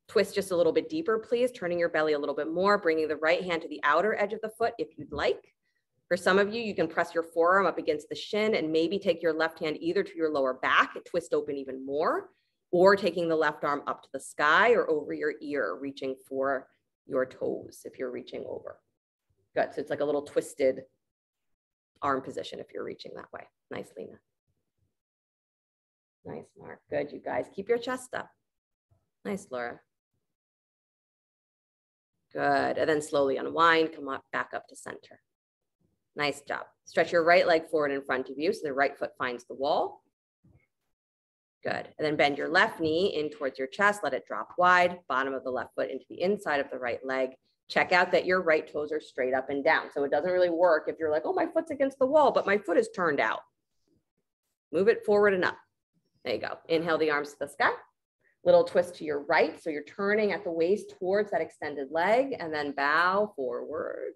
Twist just a little bit deeper, please, turning your belly a little bit more, bringing the right hand to the outer edge of the foot if you'd like. For some of you, you can press your forearm up against the shin and maybe take your left hand either to your lower back, twist open even more, or taking the left arm up to the sky or over your ear, reaching for your toes if you're reaching over. Good. So it's like a little twisted arm position if you're reaching that way. Nice, Lena. Nice, Mark. Good, you guys. Keep your chest up. Nice, Laura. Good. And then slowly unwind, come up back up to center. Nice job. Stretch your right leg forward in front of you so the right foot finds the wall. Good. And then bend your left knee in towards your chest. Let it drop wide. Bottom of the left foot into the inside of the right leg. Check out that your right toes are straight up and down. So it doesn't really work if you're like, oh, my foot's against the wall, but my foot is turned out. Move it forward and up. There you go. Inhale the arms to the sky. Little twist to your right. So you're turning at the waist towards that extended leg and then bow forward.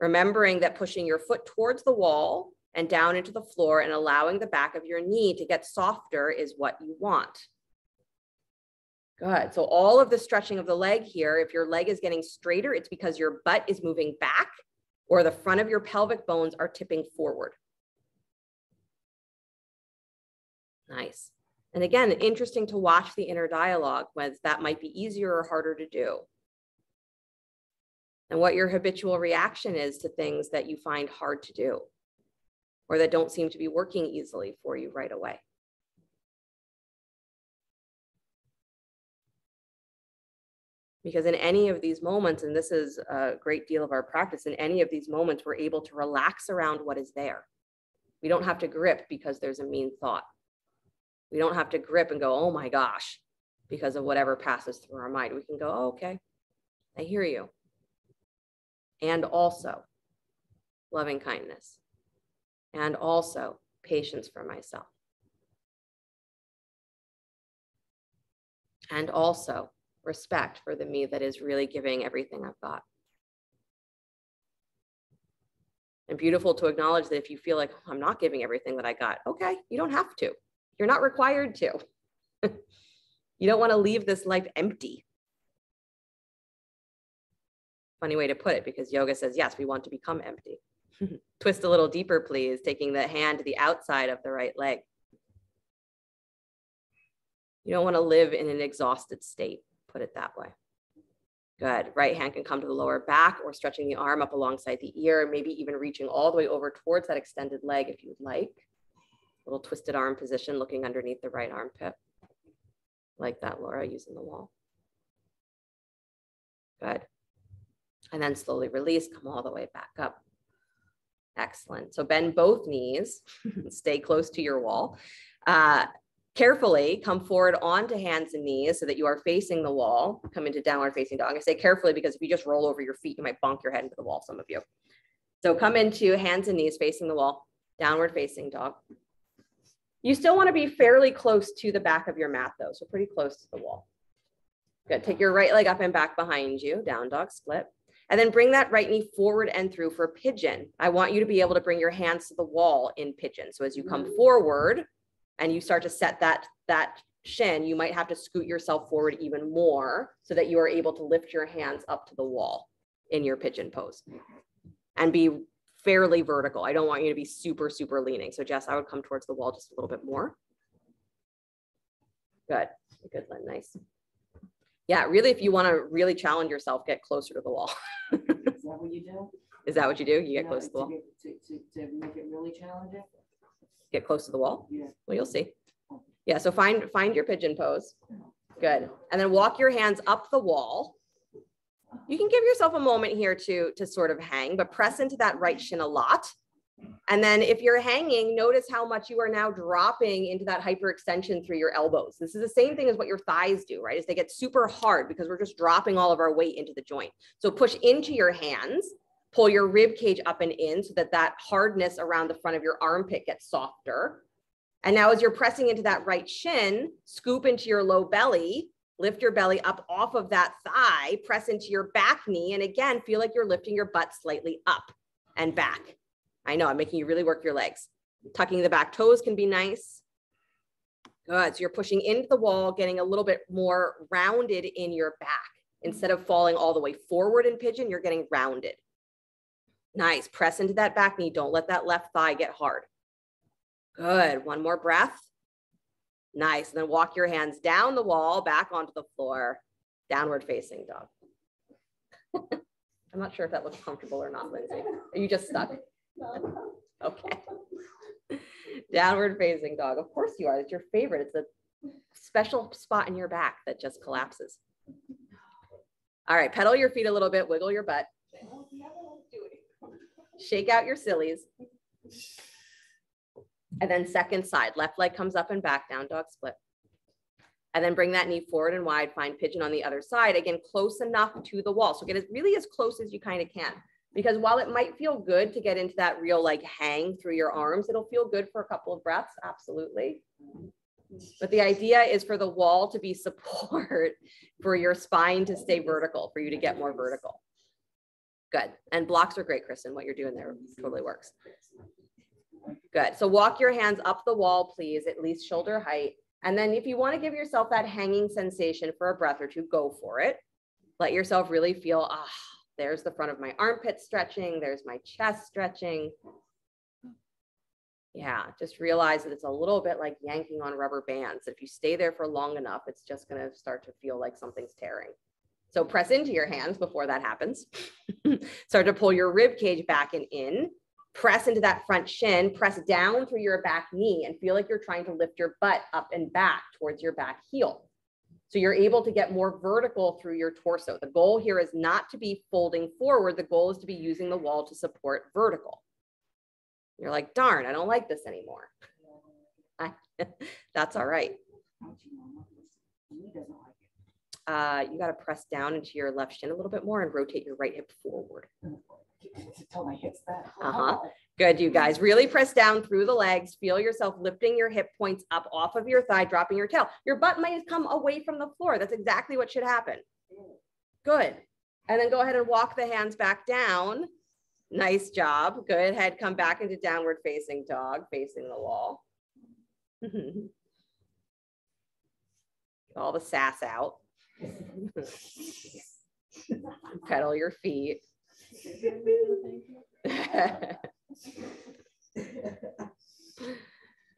Remembering that pushing your foot towards the wall and down into the floor and allowing the back of your knee to get softer is what you want. Good. So all of the stretching of the leg here, if your leg is getting straighter, it's because your butt is moving back or the front of your pelvic bones are tipping forward. Nice. And again, interesting to watch the inner dialogue, whether that might be easier or harder to do. And what your habitual reaction is to things that you find hard to do or that don't seem to be working easily for you right away. Because in any of these moments, and this is a great deal of our practice, in any of these moments, we're able to relax around what is there. We don't have to grip because there's a mean thought. We don't have to grip and go, oh my gosh, because of whatever passes through our mind. We can go, oh, okay, I hear you. And also loving kindness and also patience for myself. And also respect for the me that is really giving everything I've got. And beautiful to acknowledge that if you feel like oh, I'm not giving everything that I got, okay, you don't have to. You're not required to. you don't want to leave this life empty. Funny way to put it because yoga says, yes, we want to become empty. Mm-hmm. Twist a little deeper, please, taking the hand to the outside of the right leg. You don't want to live in an exhausted state, put it that way. Good. Right hand can come to the lower back or stretching the arm up alongside the ear, maybe even reaching all the way over towards that extended leg if you would like. Little twisted arm position, looking underneath the right armpit. Like that, Laura, using the wall. Good. And then slowly release, come all the way back up. Excellent. So bend both knees, stay close to your wall. Uh, carefully come forward onto hands and knees so that you are facing the wall. Come into downward facing dog. I say carefully because if you just roll over your feet, you might bonk your head into the wall, some of you. So come into hands and knees facing the wall, downward facing dog. You still want to be fairly close to the back of your mat though, so pretty close to the wall. Good. Take your right leg up and back behind you, down dog split. And then bring that right knee forward and through for pigeon. I want you to be able to bring your hands to the wall in pigeon. So as you come mm. forward and you start to set that, that shin, you might have to scoot yourself forward even more so that you are able to lift your hands up to the wall in your pigeon pose and be fairly vertical. I don't want you to be super, super leaning. So Jess, I would come towards the wall just a little bit more. Good, good, Lynn, nice yeah, really, if you want to really challenge yourself, get closer to the wall. Is that what you do? Is that what you do? You get Yeah, close to the wall? get- To, to, to make it really challenging? Get close to the wall? Yeah. Well, you'll see. Oh. Yeah, so find, find your pigeon pose. Good. And then walk your hands up the wall. You can give yourself a moment here to, to sort of hang, but press into that right shin a lot. And then if you're hanging, notice how much you are now dropping into that hyperextension through your elbows. This is the same thing as what your thighs do, right? Is they get super hard because we're just dropping all of our weight into the joint. So push into your hands, pull your rib cage up and in so that that hardness around the front of your armpit gets softer. And now as you're pressing into that right shin, scoop into your low belly, lift your belly up off of that thigh, press into your back knee. And again, feel like you're lifting your butt slightly up and back. I know I'm making you really work your legs. Tucking the back toes can be nice. Good. So you're pushing into the wall, getting a little bit more rounded in your back. Instead of falling all the way forward in pigeon, you're getting rounded. Nice. Press into that back knee. Don't let that left thigh get hard. Good. One more breath. Nice. And then walk your hands down the wall, back onto the floor, downward facing dog. I'm not sure if that looks comfortable or not, Lindsay. Are you just stuck? Okay. Downward facing dog. Of course you are. It's your favorite. It's a special spot in your back that just collapses. All right, pedal your feet a little bit, wiggle your butt. Shake out your sillies. And then second side, left leg comes up and back, down dog split. And then bring that knee forward and wide, find pigeon on the other side. Again, close enough to the wall. So get as really as close as you kind of can. Because while it might feel good to get into that real like hang through your arms, it'll feel good for a couple of breaths, absolutely. But the idea is for the wall to be support, for your spine to stay vertical, for you to get more vertical. Good. And blocks are great, Kristen. What you're doing there totally works. Good. So walk your hands up the wall, please, at least shoulder height. And then if you want to give yourself that hanging sensation for a breath or two, go for it. Let yourself really feel, ah, there's the front of my armpit stretching. There's my chest stretching. Yeah, just realize that it's a little bit like yanking on rubber bands. If you stay there for long enough, it's just going to start to feel like something's tearing. So press into your hands before that happens. start to pull your rib cage back and in. Press into that front shin, press down through your back knee and feel like you're trying to lift your butt up and back towards your back heel. So you're able to get more vertical through your torso. The goal here is not to be folding forward. The goal is to be using the wall to support vertical. You're like, darn, I don't like this anymore. That's all right. Uh, you got to press down into your left shin a little bit more and rotate your right hip forward. Tell my hips that. Uh-huh. Good, you guys. Really press down through the legs. Feel yourself lifting your hip points up off of your thigh, dropping your tail. Your butt might come away from the floor. That's exactly what should happen. Good. And then go ahead and walk the hands back down. Nice job. Good. Head come back into downward facing dog, facing the wall. All the sass out. Pedal your feet.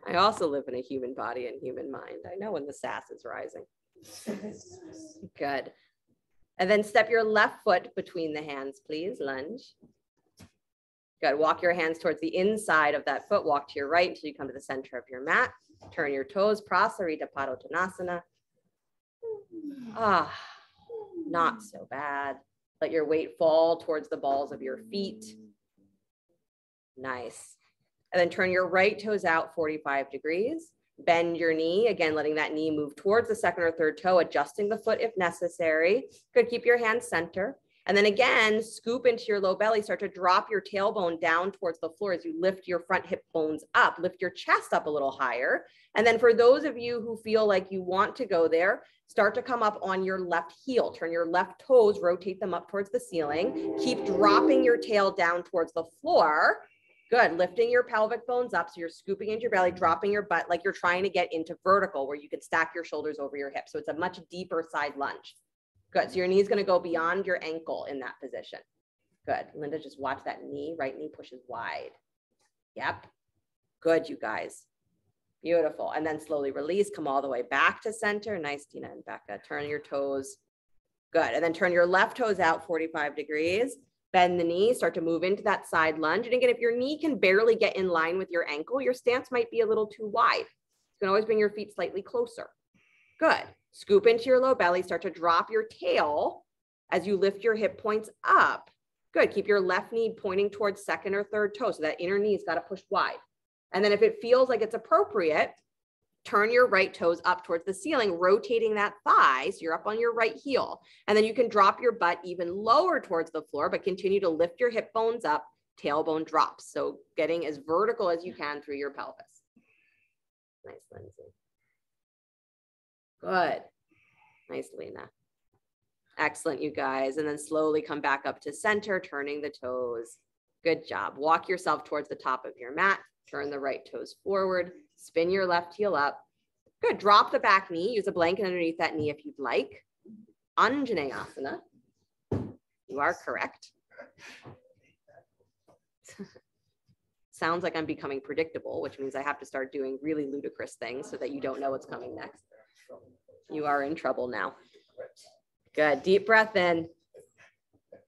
I also live in a human body and human mind. I know when the sass is rising. Good. And then step your left foot between the hands, please. Lunge. Good. Walk your hands towards the inside of that foot. Walk to your right until you come to the center of your mat. Turn your toes, Prasarita Padottanasana. Ah, not so bad. Let your weight fall towards the balls of your feet. Nice. And then turn your right toes out 45 degrees. Bend your knee, again, letting that knee move towards the second or third toe, adjusting the foot if necessary. Good, keep your hands center. And then again, scoop into your low belly, start to drop your tailbone down towards the floor as you lift your front hip bones up, lift your chest up a little higher. And then for those of you who feel like you want to go there, start to come up on your left heel, turn your left toes, rotate them up towards the ceiling. Keep dropping your tail down towards the floor Good. Lifting your pelvic bones up. So you're scooping into your belly, dropping your butt like you're trying to get into vertical where you can stack your shoulders over your hips. So it's a much deeper side lunge. Good. So your knee is going to go beyond your ankle in that position. Good. Linda, just watch that knee. Right knee pushes wide. Yep. Good, you guys. Beautiful. And then slowly release. Come all the way back to center. Nice, Tina and Becca. Turn your toes. Good. And then turn your left toes out 45 degrees bend the knee, start to move into that side lunge. And again, if your knee can barely get in line with your ankle, your stance might be a little too wide. You can always bring your feet slightly closer. Good. Scoop into your low belly, start to drop your tail as you lift your hip points up. Good. Keep your left knee pointing towards second or third toe. So that inner knee's got to push wide. And then if it feels like it's appropriate, turn your right toes up towards the ceiling, rotating that thigh. So you're up on your right heel. And then you can drop your butt even lower towards the floor, but continue to lift your hip bones up, tailbone drops. So getting as vertical as you can through your pelvis. Nice, Lindsay. Good. Nice, Lena. Excellent, you guys. And then slowly come back up to center, turning the toes. Good job. Walk yourself towards the top of your mat. Turn the right toes forward. Spin your left heel up. Good. Drop the back knee. Use a blanket underneath that knee if you'd like. Anjaneyasana. You are correct. Sounds like I'm becoming predictable, which means I have to start doing really ludicrous things so that you don't know what's coming next. You are in trouble now. Good. Deep breath in.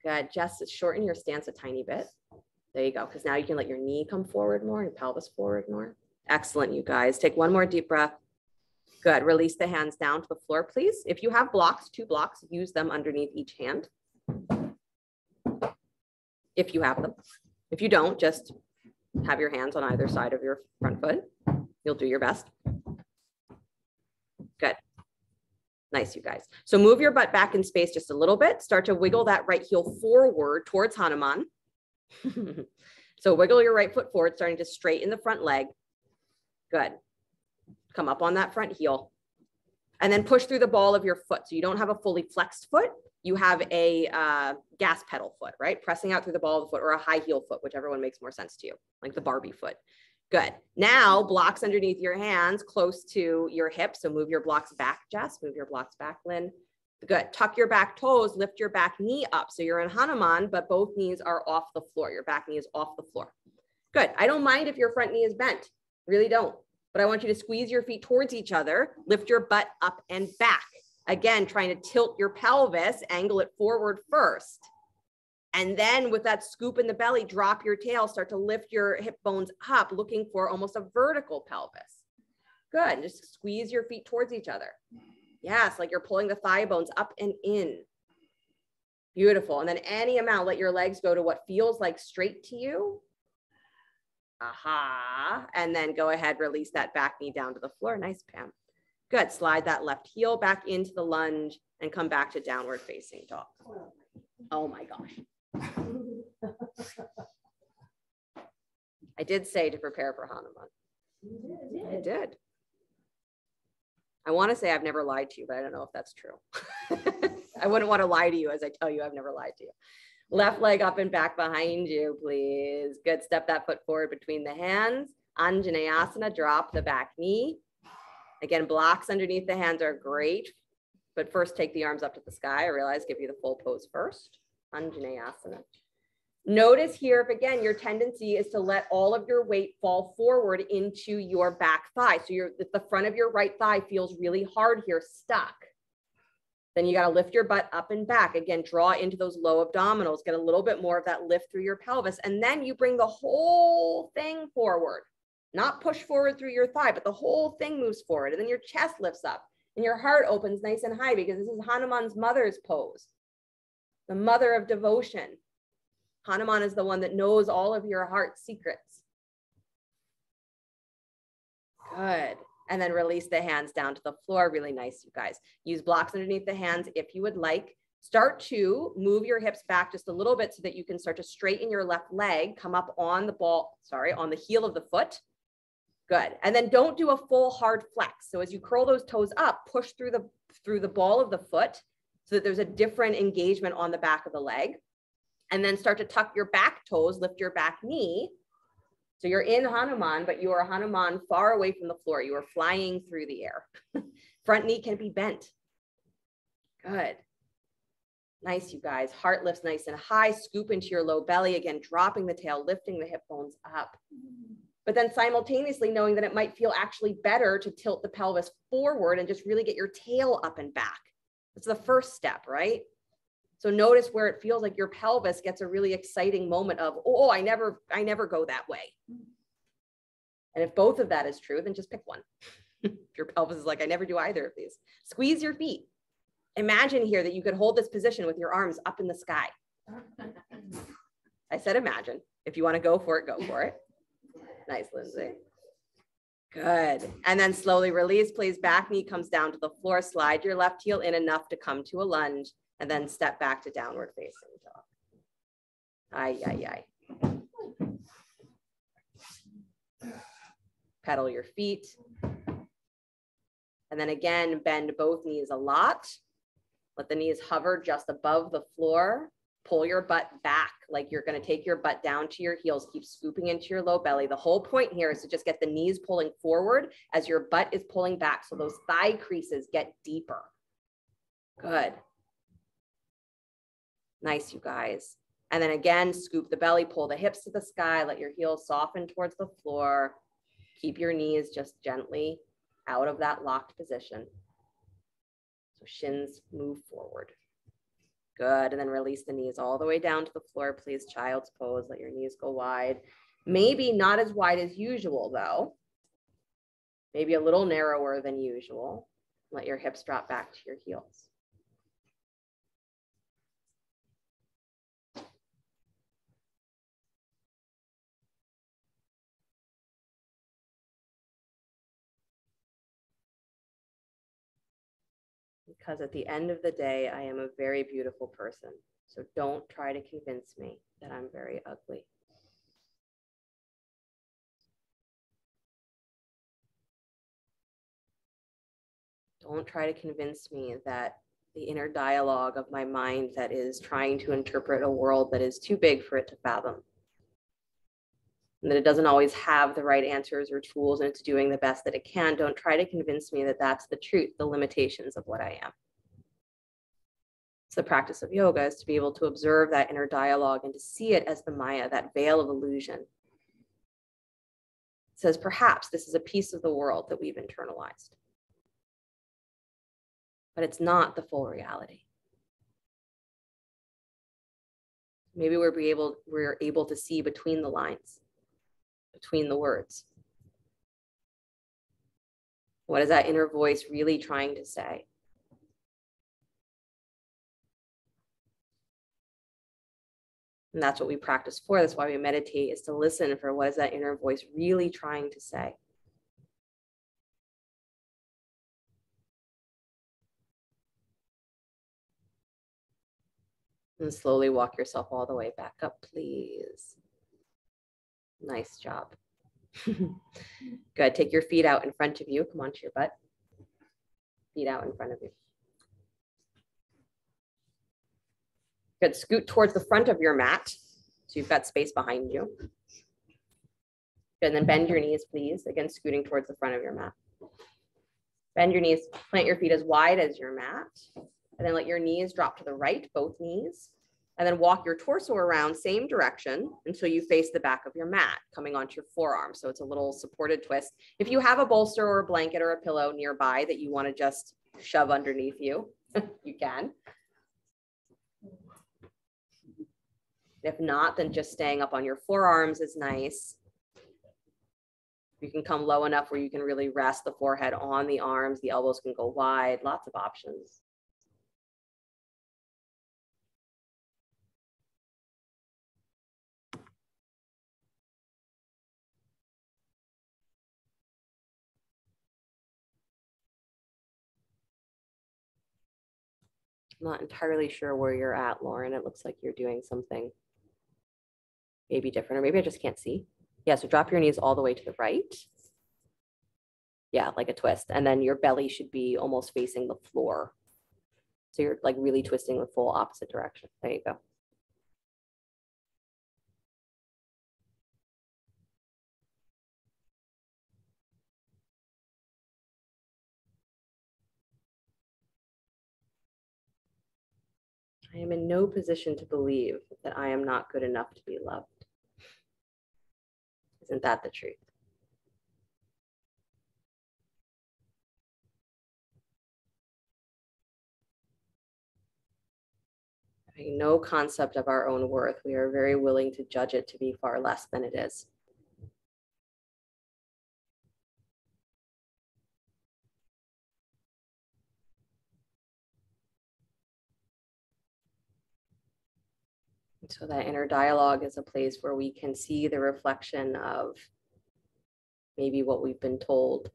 Good. Just shorten your stance a tiny bit. There you go. Because now you can let your knee come forward more and pelvis forward more. Excellent, you guys. Take one more deep breath. Good. Release the hands down to the floor, please. If you have blocks, two blocks, use them underneath each hand. If you have them. If you don't, just have your hands on either side of your front foot. You'll do your best. Good. Nice, you guys. So move your butt back in space just a little bit. Start to wiggle that right heel forward towards Hanuman. so wiggle your right foot forward, starting to straighten the front leg. Good. Come up on that front heel. And then push through the ball of your foot. So you don't have a fully flexed foot. You have a uh, gas pedal foot, right? Pressing out through the ball of the foot or a high heel foot, whichever one makes more sense to you, like the Barbie foot. Good. Now blocks underneath your hands close to your hips. So move your blocks back, Jess. Move your blocks back, Lynn. Good. Tuck your back toes, lift your back knee up. So you're in Hanuman, but both knees are off the floor. Your back knee is off the floor. Good. I don't mind if your front knee is bent. Really don't. But I want you to squeeze your feet towards each other, lift your butt up and back. Again, trying to tilt your pelvis, angle it forward first. And then with that scoop in the belly, drop your tail, start to lift your hip bones up, looking for almost a vertical pelvis. Good. Just squeeze your feet towards each other. Yes, like you're pulling the thigh bones up and in. Beautiful. And then any amount, let your legs go to what feels like straight to you. Aha. And then go ahead, release that back knee down to the floor. Nice, Pam. Good. Slide that left heel back into the lunge and come back to downward facing dog. Oh my gosh. I did say to prepare for Hanuman. I did. I want to say I've never lied to you, but I don't know if that's true. I wouldn't want to lie to you as I tell you I've never lied to you. Left leg up and back behind you, please. Good. Step that foot forward between the hands. Anjaneyasana, drop the back knee. Again, blocks underneath the hands are great, but first take the arms up to the sky. I realize give you the full pose first. Anjaneyasana. Notice here, if again, your tendency is to let all of your weight fall forward into your back thigh. So you're, the front of your right thigh feels really hard here, stuck. Then you got to lift your butt up and back. Again, draw into those low abdominals, get a little bit more of that lift through your pelvis. And then you bring the whole thing forward, not push forward through your thigh, but the whole thing moves forward. And then your chest lifts up and your heart opens nice and high because this is Hanuman's mother's pose, the mother of devotion. Hanuman is the one that knows all of your heart secrets. Good. And then release the hands down to the floor. Really nice, you guys. Use blocks underneath the hands if you would like. Start to move your hips back just a little bit so that you can start to straighten your left leg, come up on the ball, sorry, on the heel of the foot. Good. And then don't do a full hard flex. So as you curl those toes up, push through the through the ball of the foot so that there's a different engagement on the back of the leg and then start to tuck your back toes, lift your back knee. So you're in Hanuman, but you are Hanuman far away from the floor. You are flying through the air. Front knee can be bent. Good. Nice, you guys. Heart lifts nice and high. Scoop into your low belly. Again, dropping the tail, lifting the hip bones up. But then simultaneously knowing that it might feel actually better to tilt the pelvis forward and just really get your tail up and back. It's the first step, right? So notice where it feels like your pelvis gets a really exciting moment of, oh, I never, I never go that way. And if both of that is true, then just pick one. If your pelvis is like, I never do either of these. Squeeze your feet. Imagine here that you could hold this position with your arms up in the sky. I said imagine. If you want to go for it, go for it. Nice, Lindsay. Good. And then slowly release, please. Back knee comes down to the floor. Slide your left heel in enough to come to a lunge and then step back to downward facing dog. Ay, ay, ay. Pedal your feet. And then again, bend both knees a lot. Let the knees hover just above the floor. pull your butt back like you're going to take your butt down to your heels keep scooping into your low belly the whole point here is to just get the knees pulling forward as your butt is pulling back so those thigh creases get deeper good nice you guys and then again scoop the belly pull the hips to the sky let your heels soften towards the floor keep your knees just gently out of that locked position so shins move forward Good. And then release the knees all the way down to the floor, please. Child's pose. Let your knees go wide. Maybe not as wide as usual, though. Maybe a little narrower than usual. Let your hips drop back to your heels. Because at the end of the day, I am a very beautiful person. So don't try to convince me that I'm very ugly. Don't try to convince me that the inner dialogue of my mind that is trying to interpret a world that is too big for it to fathom and that it doesn't always have the right answers or tools and it's doing the best that it can, don't try to convince me that that's the truth, the limitations of what I am. It's the practice of yoga is to be able to observe that inner dialogue and to see it as the Maya, that veil of illusion. It says, perhaps this is a piece of the world that we've internalized. But it's not the full reality. Maybe we're, be able, we're able to see between the lines between the words? What is that inner voice really trying to say? And that's what we practice for. That's why we meditate is to listen for what is that inner voice really trying to say. And slowly walk yourself all the way back up, please. Nice job. Good. Take your feet out in front of you. Come onto your butt. Feet out in front of you. Good. Scoot towards the front of your mat. So you've got space behind you. Good. And then bend your knees, please. Again, scooting towards the front of your mat. Bend your knees. Plant your feet as wide as your mat. And then let your knees drop to the right, both knees and then walk your torso around same direction until you face the back of your mat coming onto your forearm. So it's a little supported twist. If you have a bolster or a blanket or a pillow nearby that you want to just shove underneath you, you can. If not, then just staying up on your forearms is nice. You can come low enough where you can really rest the forehead on the arms. The elbows can go wide, lots of options. Not entirely sure where you're at, Lauren. It looks like you're doing something maybe different, or maybe I just can't see. Yeah, so drop your knees all the way to the right. Yeah, like a twist. And then your belly should be almost facing the floor. So you're like really twisting the full opposite direction. There you go. I am in no position to believe that I am not good enough to be loved. Isn't that the truth? Having no concept of our own worth, we are very willing to judge it to be far less than it is. So that inner dialogue is a place where we can see the reflection of maybe what we've been told.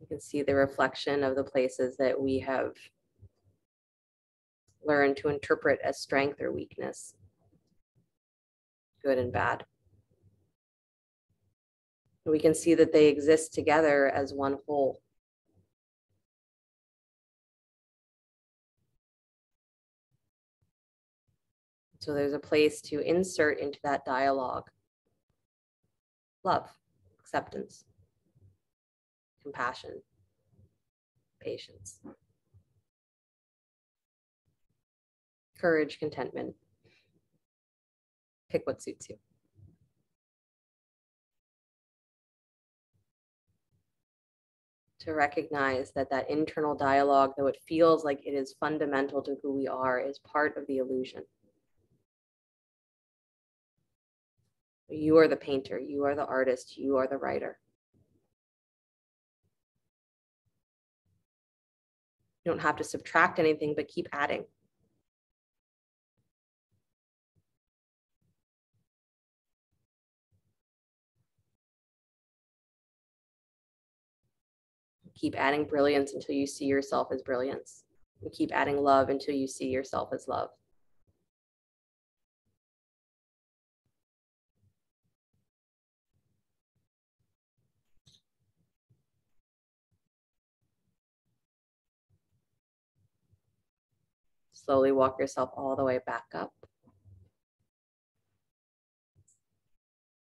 You can see the reflection of the places that we have learned to interpret as strength or weakness, good and bad. We can see that they exist together as one whole. So there's a place to insert into that dialogue love, acceptance, compassion, patience, courage, contentment. Pick what suits you. To recognize that that internal dialogue, though it feels like it is fundamental to who we are, is part of the illusion. You are the painter, you are the artist, you are the writer. You don't have to subtract anything, but keep adding. Keep adding brilliance until you see yourself as brilliance. And keep adding love until you see yourself as love. Slowly walk yourself all the way back up.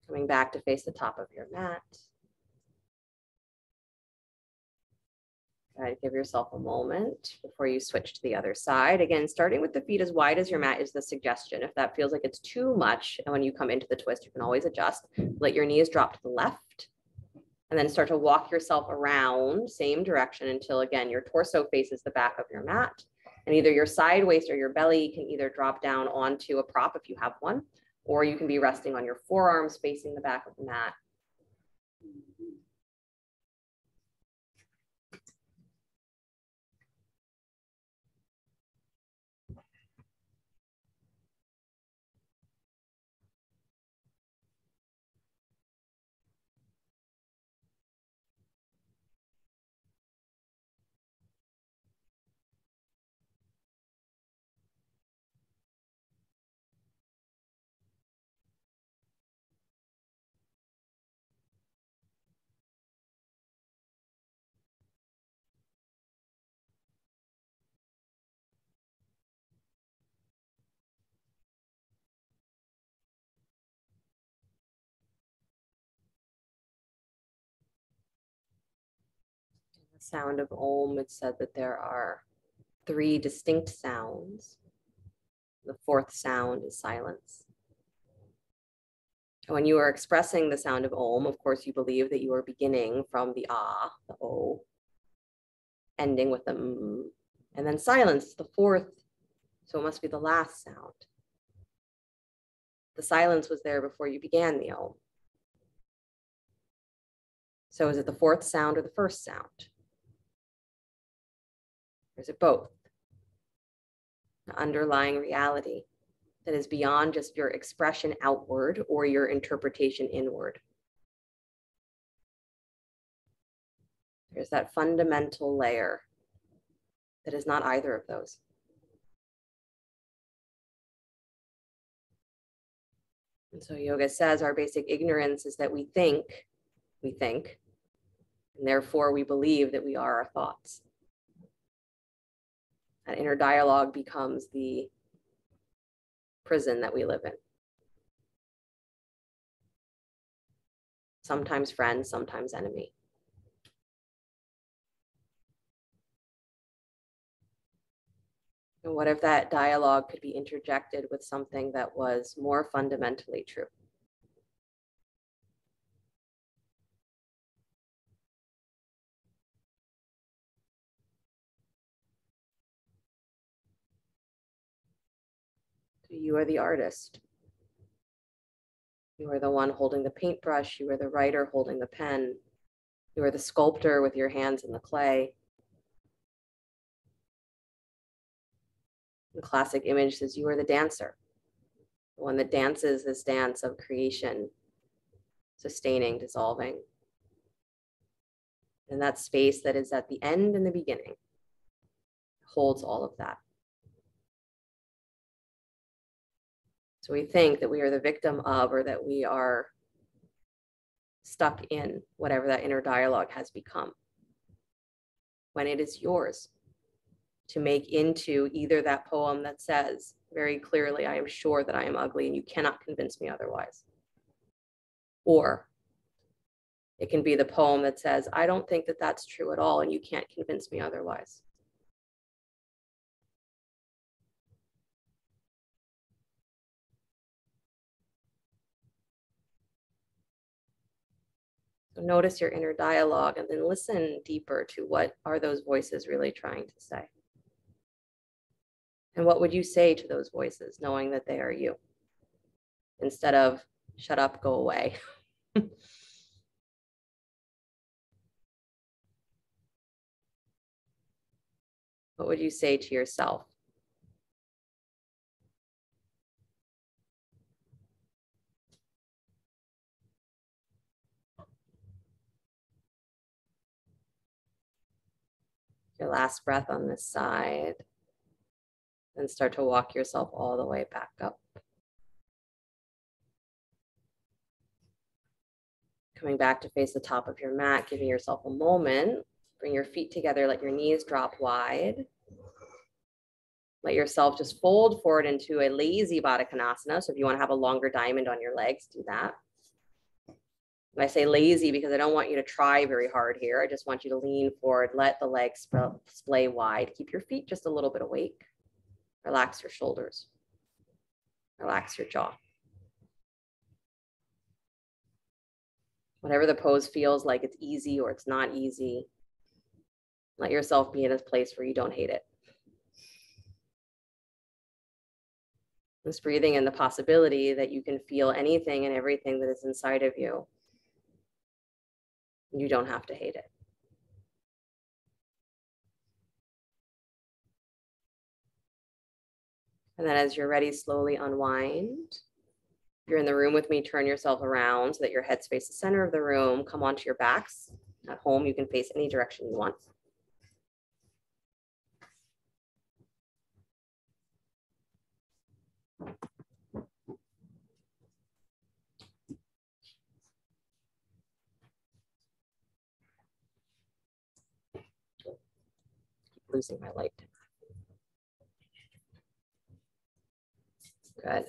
Coming back to face the top of your mat. Right, give yourself a moment before you switch to the other side. Again, starting with the feet as wide as your mat is the suggestion. If that feels like it's too much, and when you come into the twist, you can always adjust. Let your knees drop to the left, and then start to walk yourself around same direction until again your torso faces the back of your mat. And either your side waist or your belly can either drop down onto a prop if you have one, or you can be resting on your forearms facing the back of the mat. Sound of Om, it said that there are three distinct sounds. The fourth sound is silence. When you are expressing the sound of Om, of course, you believe that you are beginning from the Ah, the O, ending with the M, and then silence, the fourth, so it must be the last sound. The silence was there before you began the Om. So is it the fourth sound or the first sound? Is it both? The underlying reality that is beyond just your expression outward or your interpretation inward. There's that fundamental layer that is not either of those. And so yoga says our basic ignorance is that we think, we think, and therefore we believe that we are our thoughts that inner dialogue becomes the prison that we live in. Sometimes friend, sometimes enemy. And what if that dialogue could be interjected with something that was more fundamentally true? You are the artist. You are the one holding the paintbrush. You are the writer holding the pen. You are the sculptor with your hands in the clay. The classic image says you are the dancer, the one that dances this dance of creation, sustaining, dissolving. And that space that is at the end and the beginning holds all of that. So we think that we are the victim of or that we are stuck in whatever that inner dialogue has become. When it is yours to make into either that poem that says very clearly, I am sure that I am ugly and you cannot convince me otherwise. Or it can be the poem that says, I don't think that that's true at all and you can't convince me otherwise. So notice your inner dialogue and then listen deeper to what are those voices really trying to say. And what would you say to those voices, knowing that they are you? Instead of shut up, go away. what would you say to yourself? Your last breath on this side. And start to walk yourself all the way back up. Coming back to face the top of your mat, giving yourself a moment. Bring your feet together, let your knees drop wide. Let yourself just fold forward into a lazy Baddha Konasana. So if you want to have a longer diamond on your legs, do that. And I say lazy because I don't want you to try very hard here. I just want you to lean forward, let the legs splay wide. Keep your feet just a little bit awake. Relax your shoulders. Relax your jaw. Whatever the pose feels like it's easy or it's not easy, let yourself be in a place where you don't hate it. Just breathing in the possibility that you can feel anything and everything that is inside of you. You don't have to hate it. And then as you're ready, slowly unwind. If you're in the room with me, turn yourself around so that your head's face the center of the room. Come onto your backs. At home, you can face any direction you want. Losing my light. Good.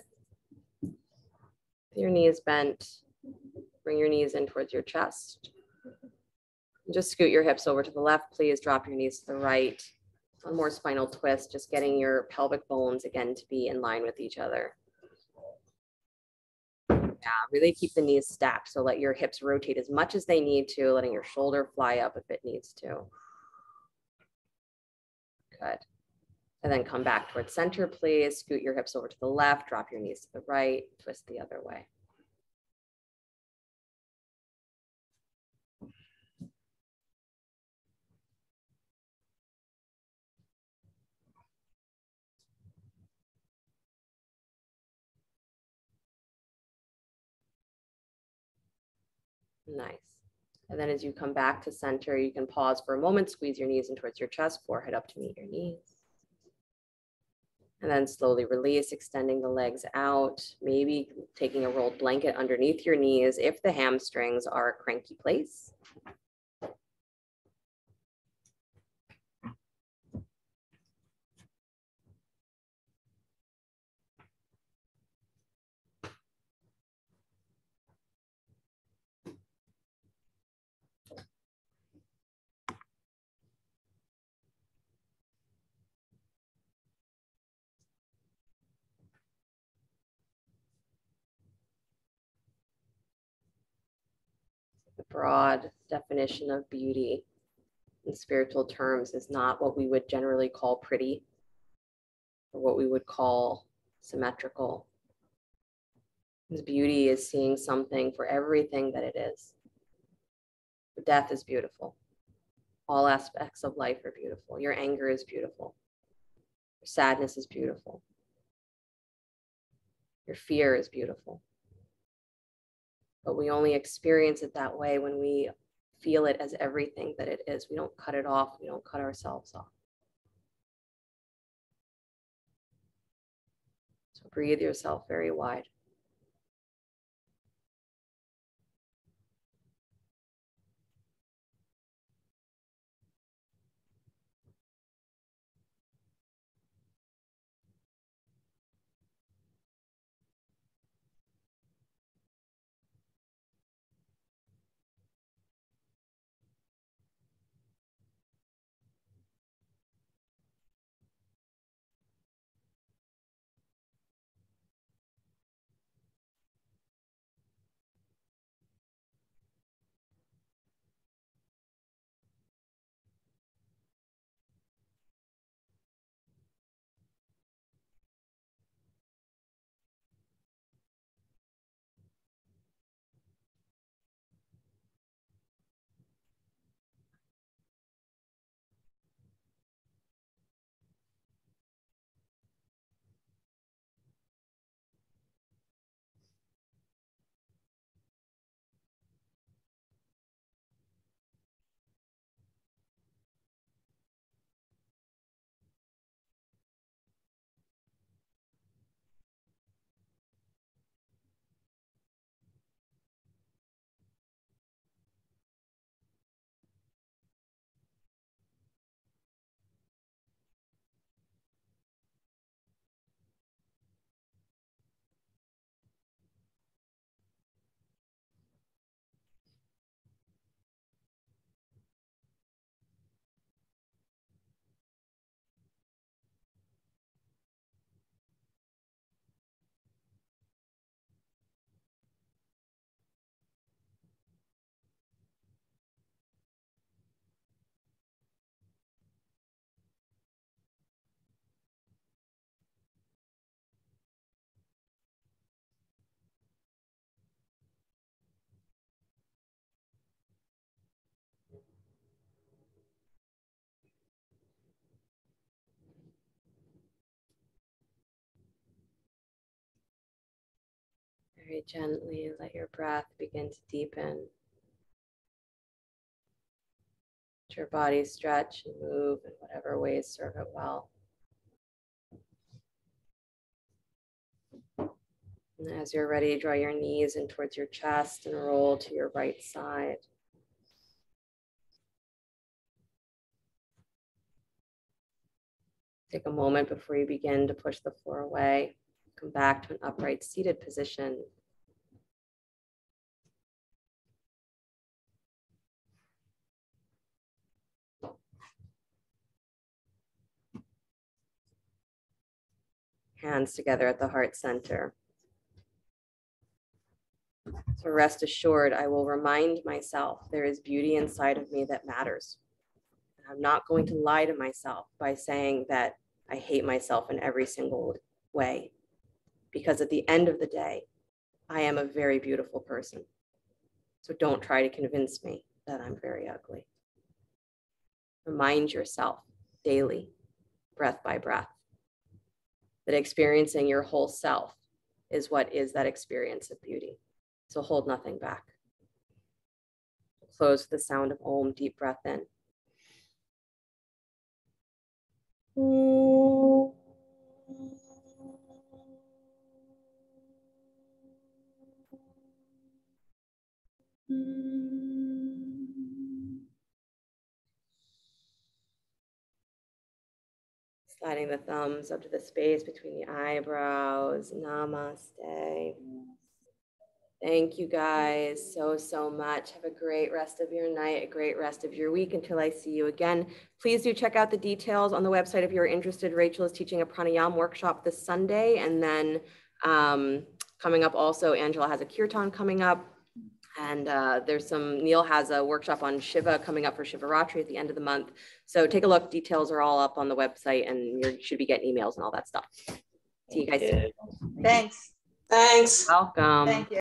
Your knees bent. Bring your knees in towards your chest. Just scoot your hips over to the left, please. Drop your knees to the right. One more spinal twist, just getting your pelvic bones again to be in line with each other. Yeah, really keep the knees stacked. So let your hips rotate as much as they need to, letting your shoulder fly up if it needs to. Good. And then come back towards center, please. Scoot your hips over to the left, drop your knees to the right, twist the other way. Nice. And then as you come back to center, you can pause for a moment, squeeze your knees in towards your chest, forehead up to meet your knees. And then slowly release, extending the legs out, maybe taking a rolled blanket underneath your knees if the hamstrings are a cranky place. Broad definition of beauty in spiritual terms is not what we would generally call pretty or what we would call symmetrical. Because beauty is seeing something for everything that it is. Death is beautiful. All aspects of life are beautiful. Your anger is beautiful. Your sadness is beautiful. Your fear is beautiful but we only experience it that way when we feel it as everything that it is. We don't cut it off, we don't cut ourselves off. So breathe yourself very wide. Very gently let your breath begin to deepen. Let your body stretch and move in whatever ways serve it well. And as you're ready, draw your knees in towards your chest and roll to your right side. Take a moment before you begin to push the floor away. Come back to an upright seated position. Hands together at the heart center. So rest assured, I will remind myself there is beauty inside of me that matters. I'm not going to lie to myself by saying that I hate myself in every single way. Because at the end of the day, I am a very beautiful person. So don't try to convince me that I'm very ugly. Remind yourself daily, breath by breath, that experiencing your whole self is what is that experience of beauty. So hold nothing back. Close with the sound of Om, deep breath in. Sliding the thumbs up to the space between the eyebrows. Namaste. Thank you guys so, so much. Have a great rest of your night, a great rest of your week until I see you again. Please do check out the details on the website if you're interested. Rachel is teaching a pranayama workshop this Sunday. And then um, coming up also, Angela has a kirtan coming up. And uh, there's some, Neil has a workshop on Shiva coming up for Shivaratri at the end of the month. So take a look. Details are all up on the website and you should be getting emails and all that stuff. See you guys soon. Thanks. Thanks. Welcome. Thank you.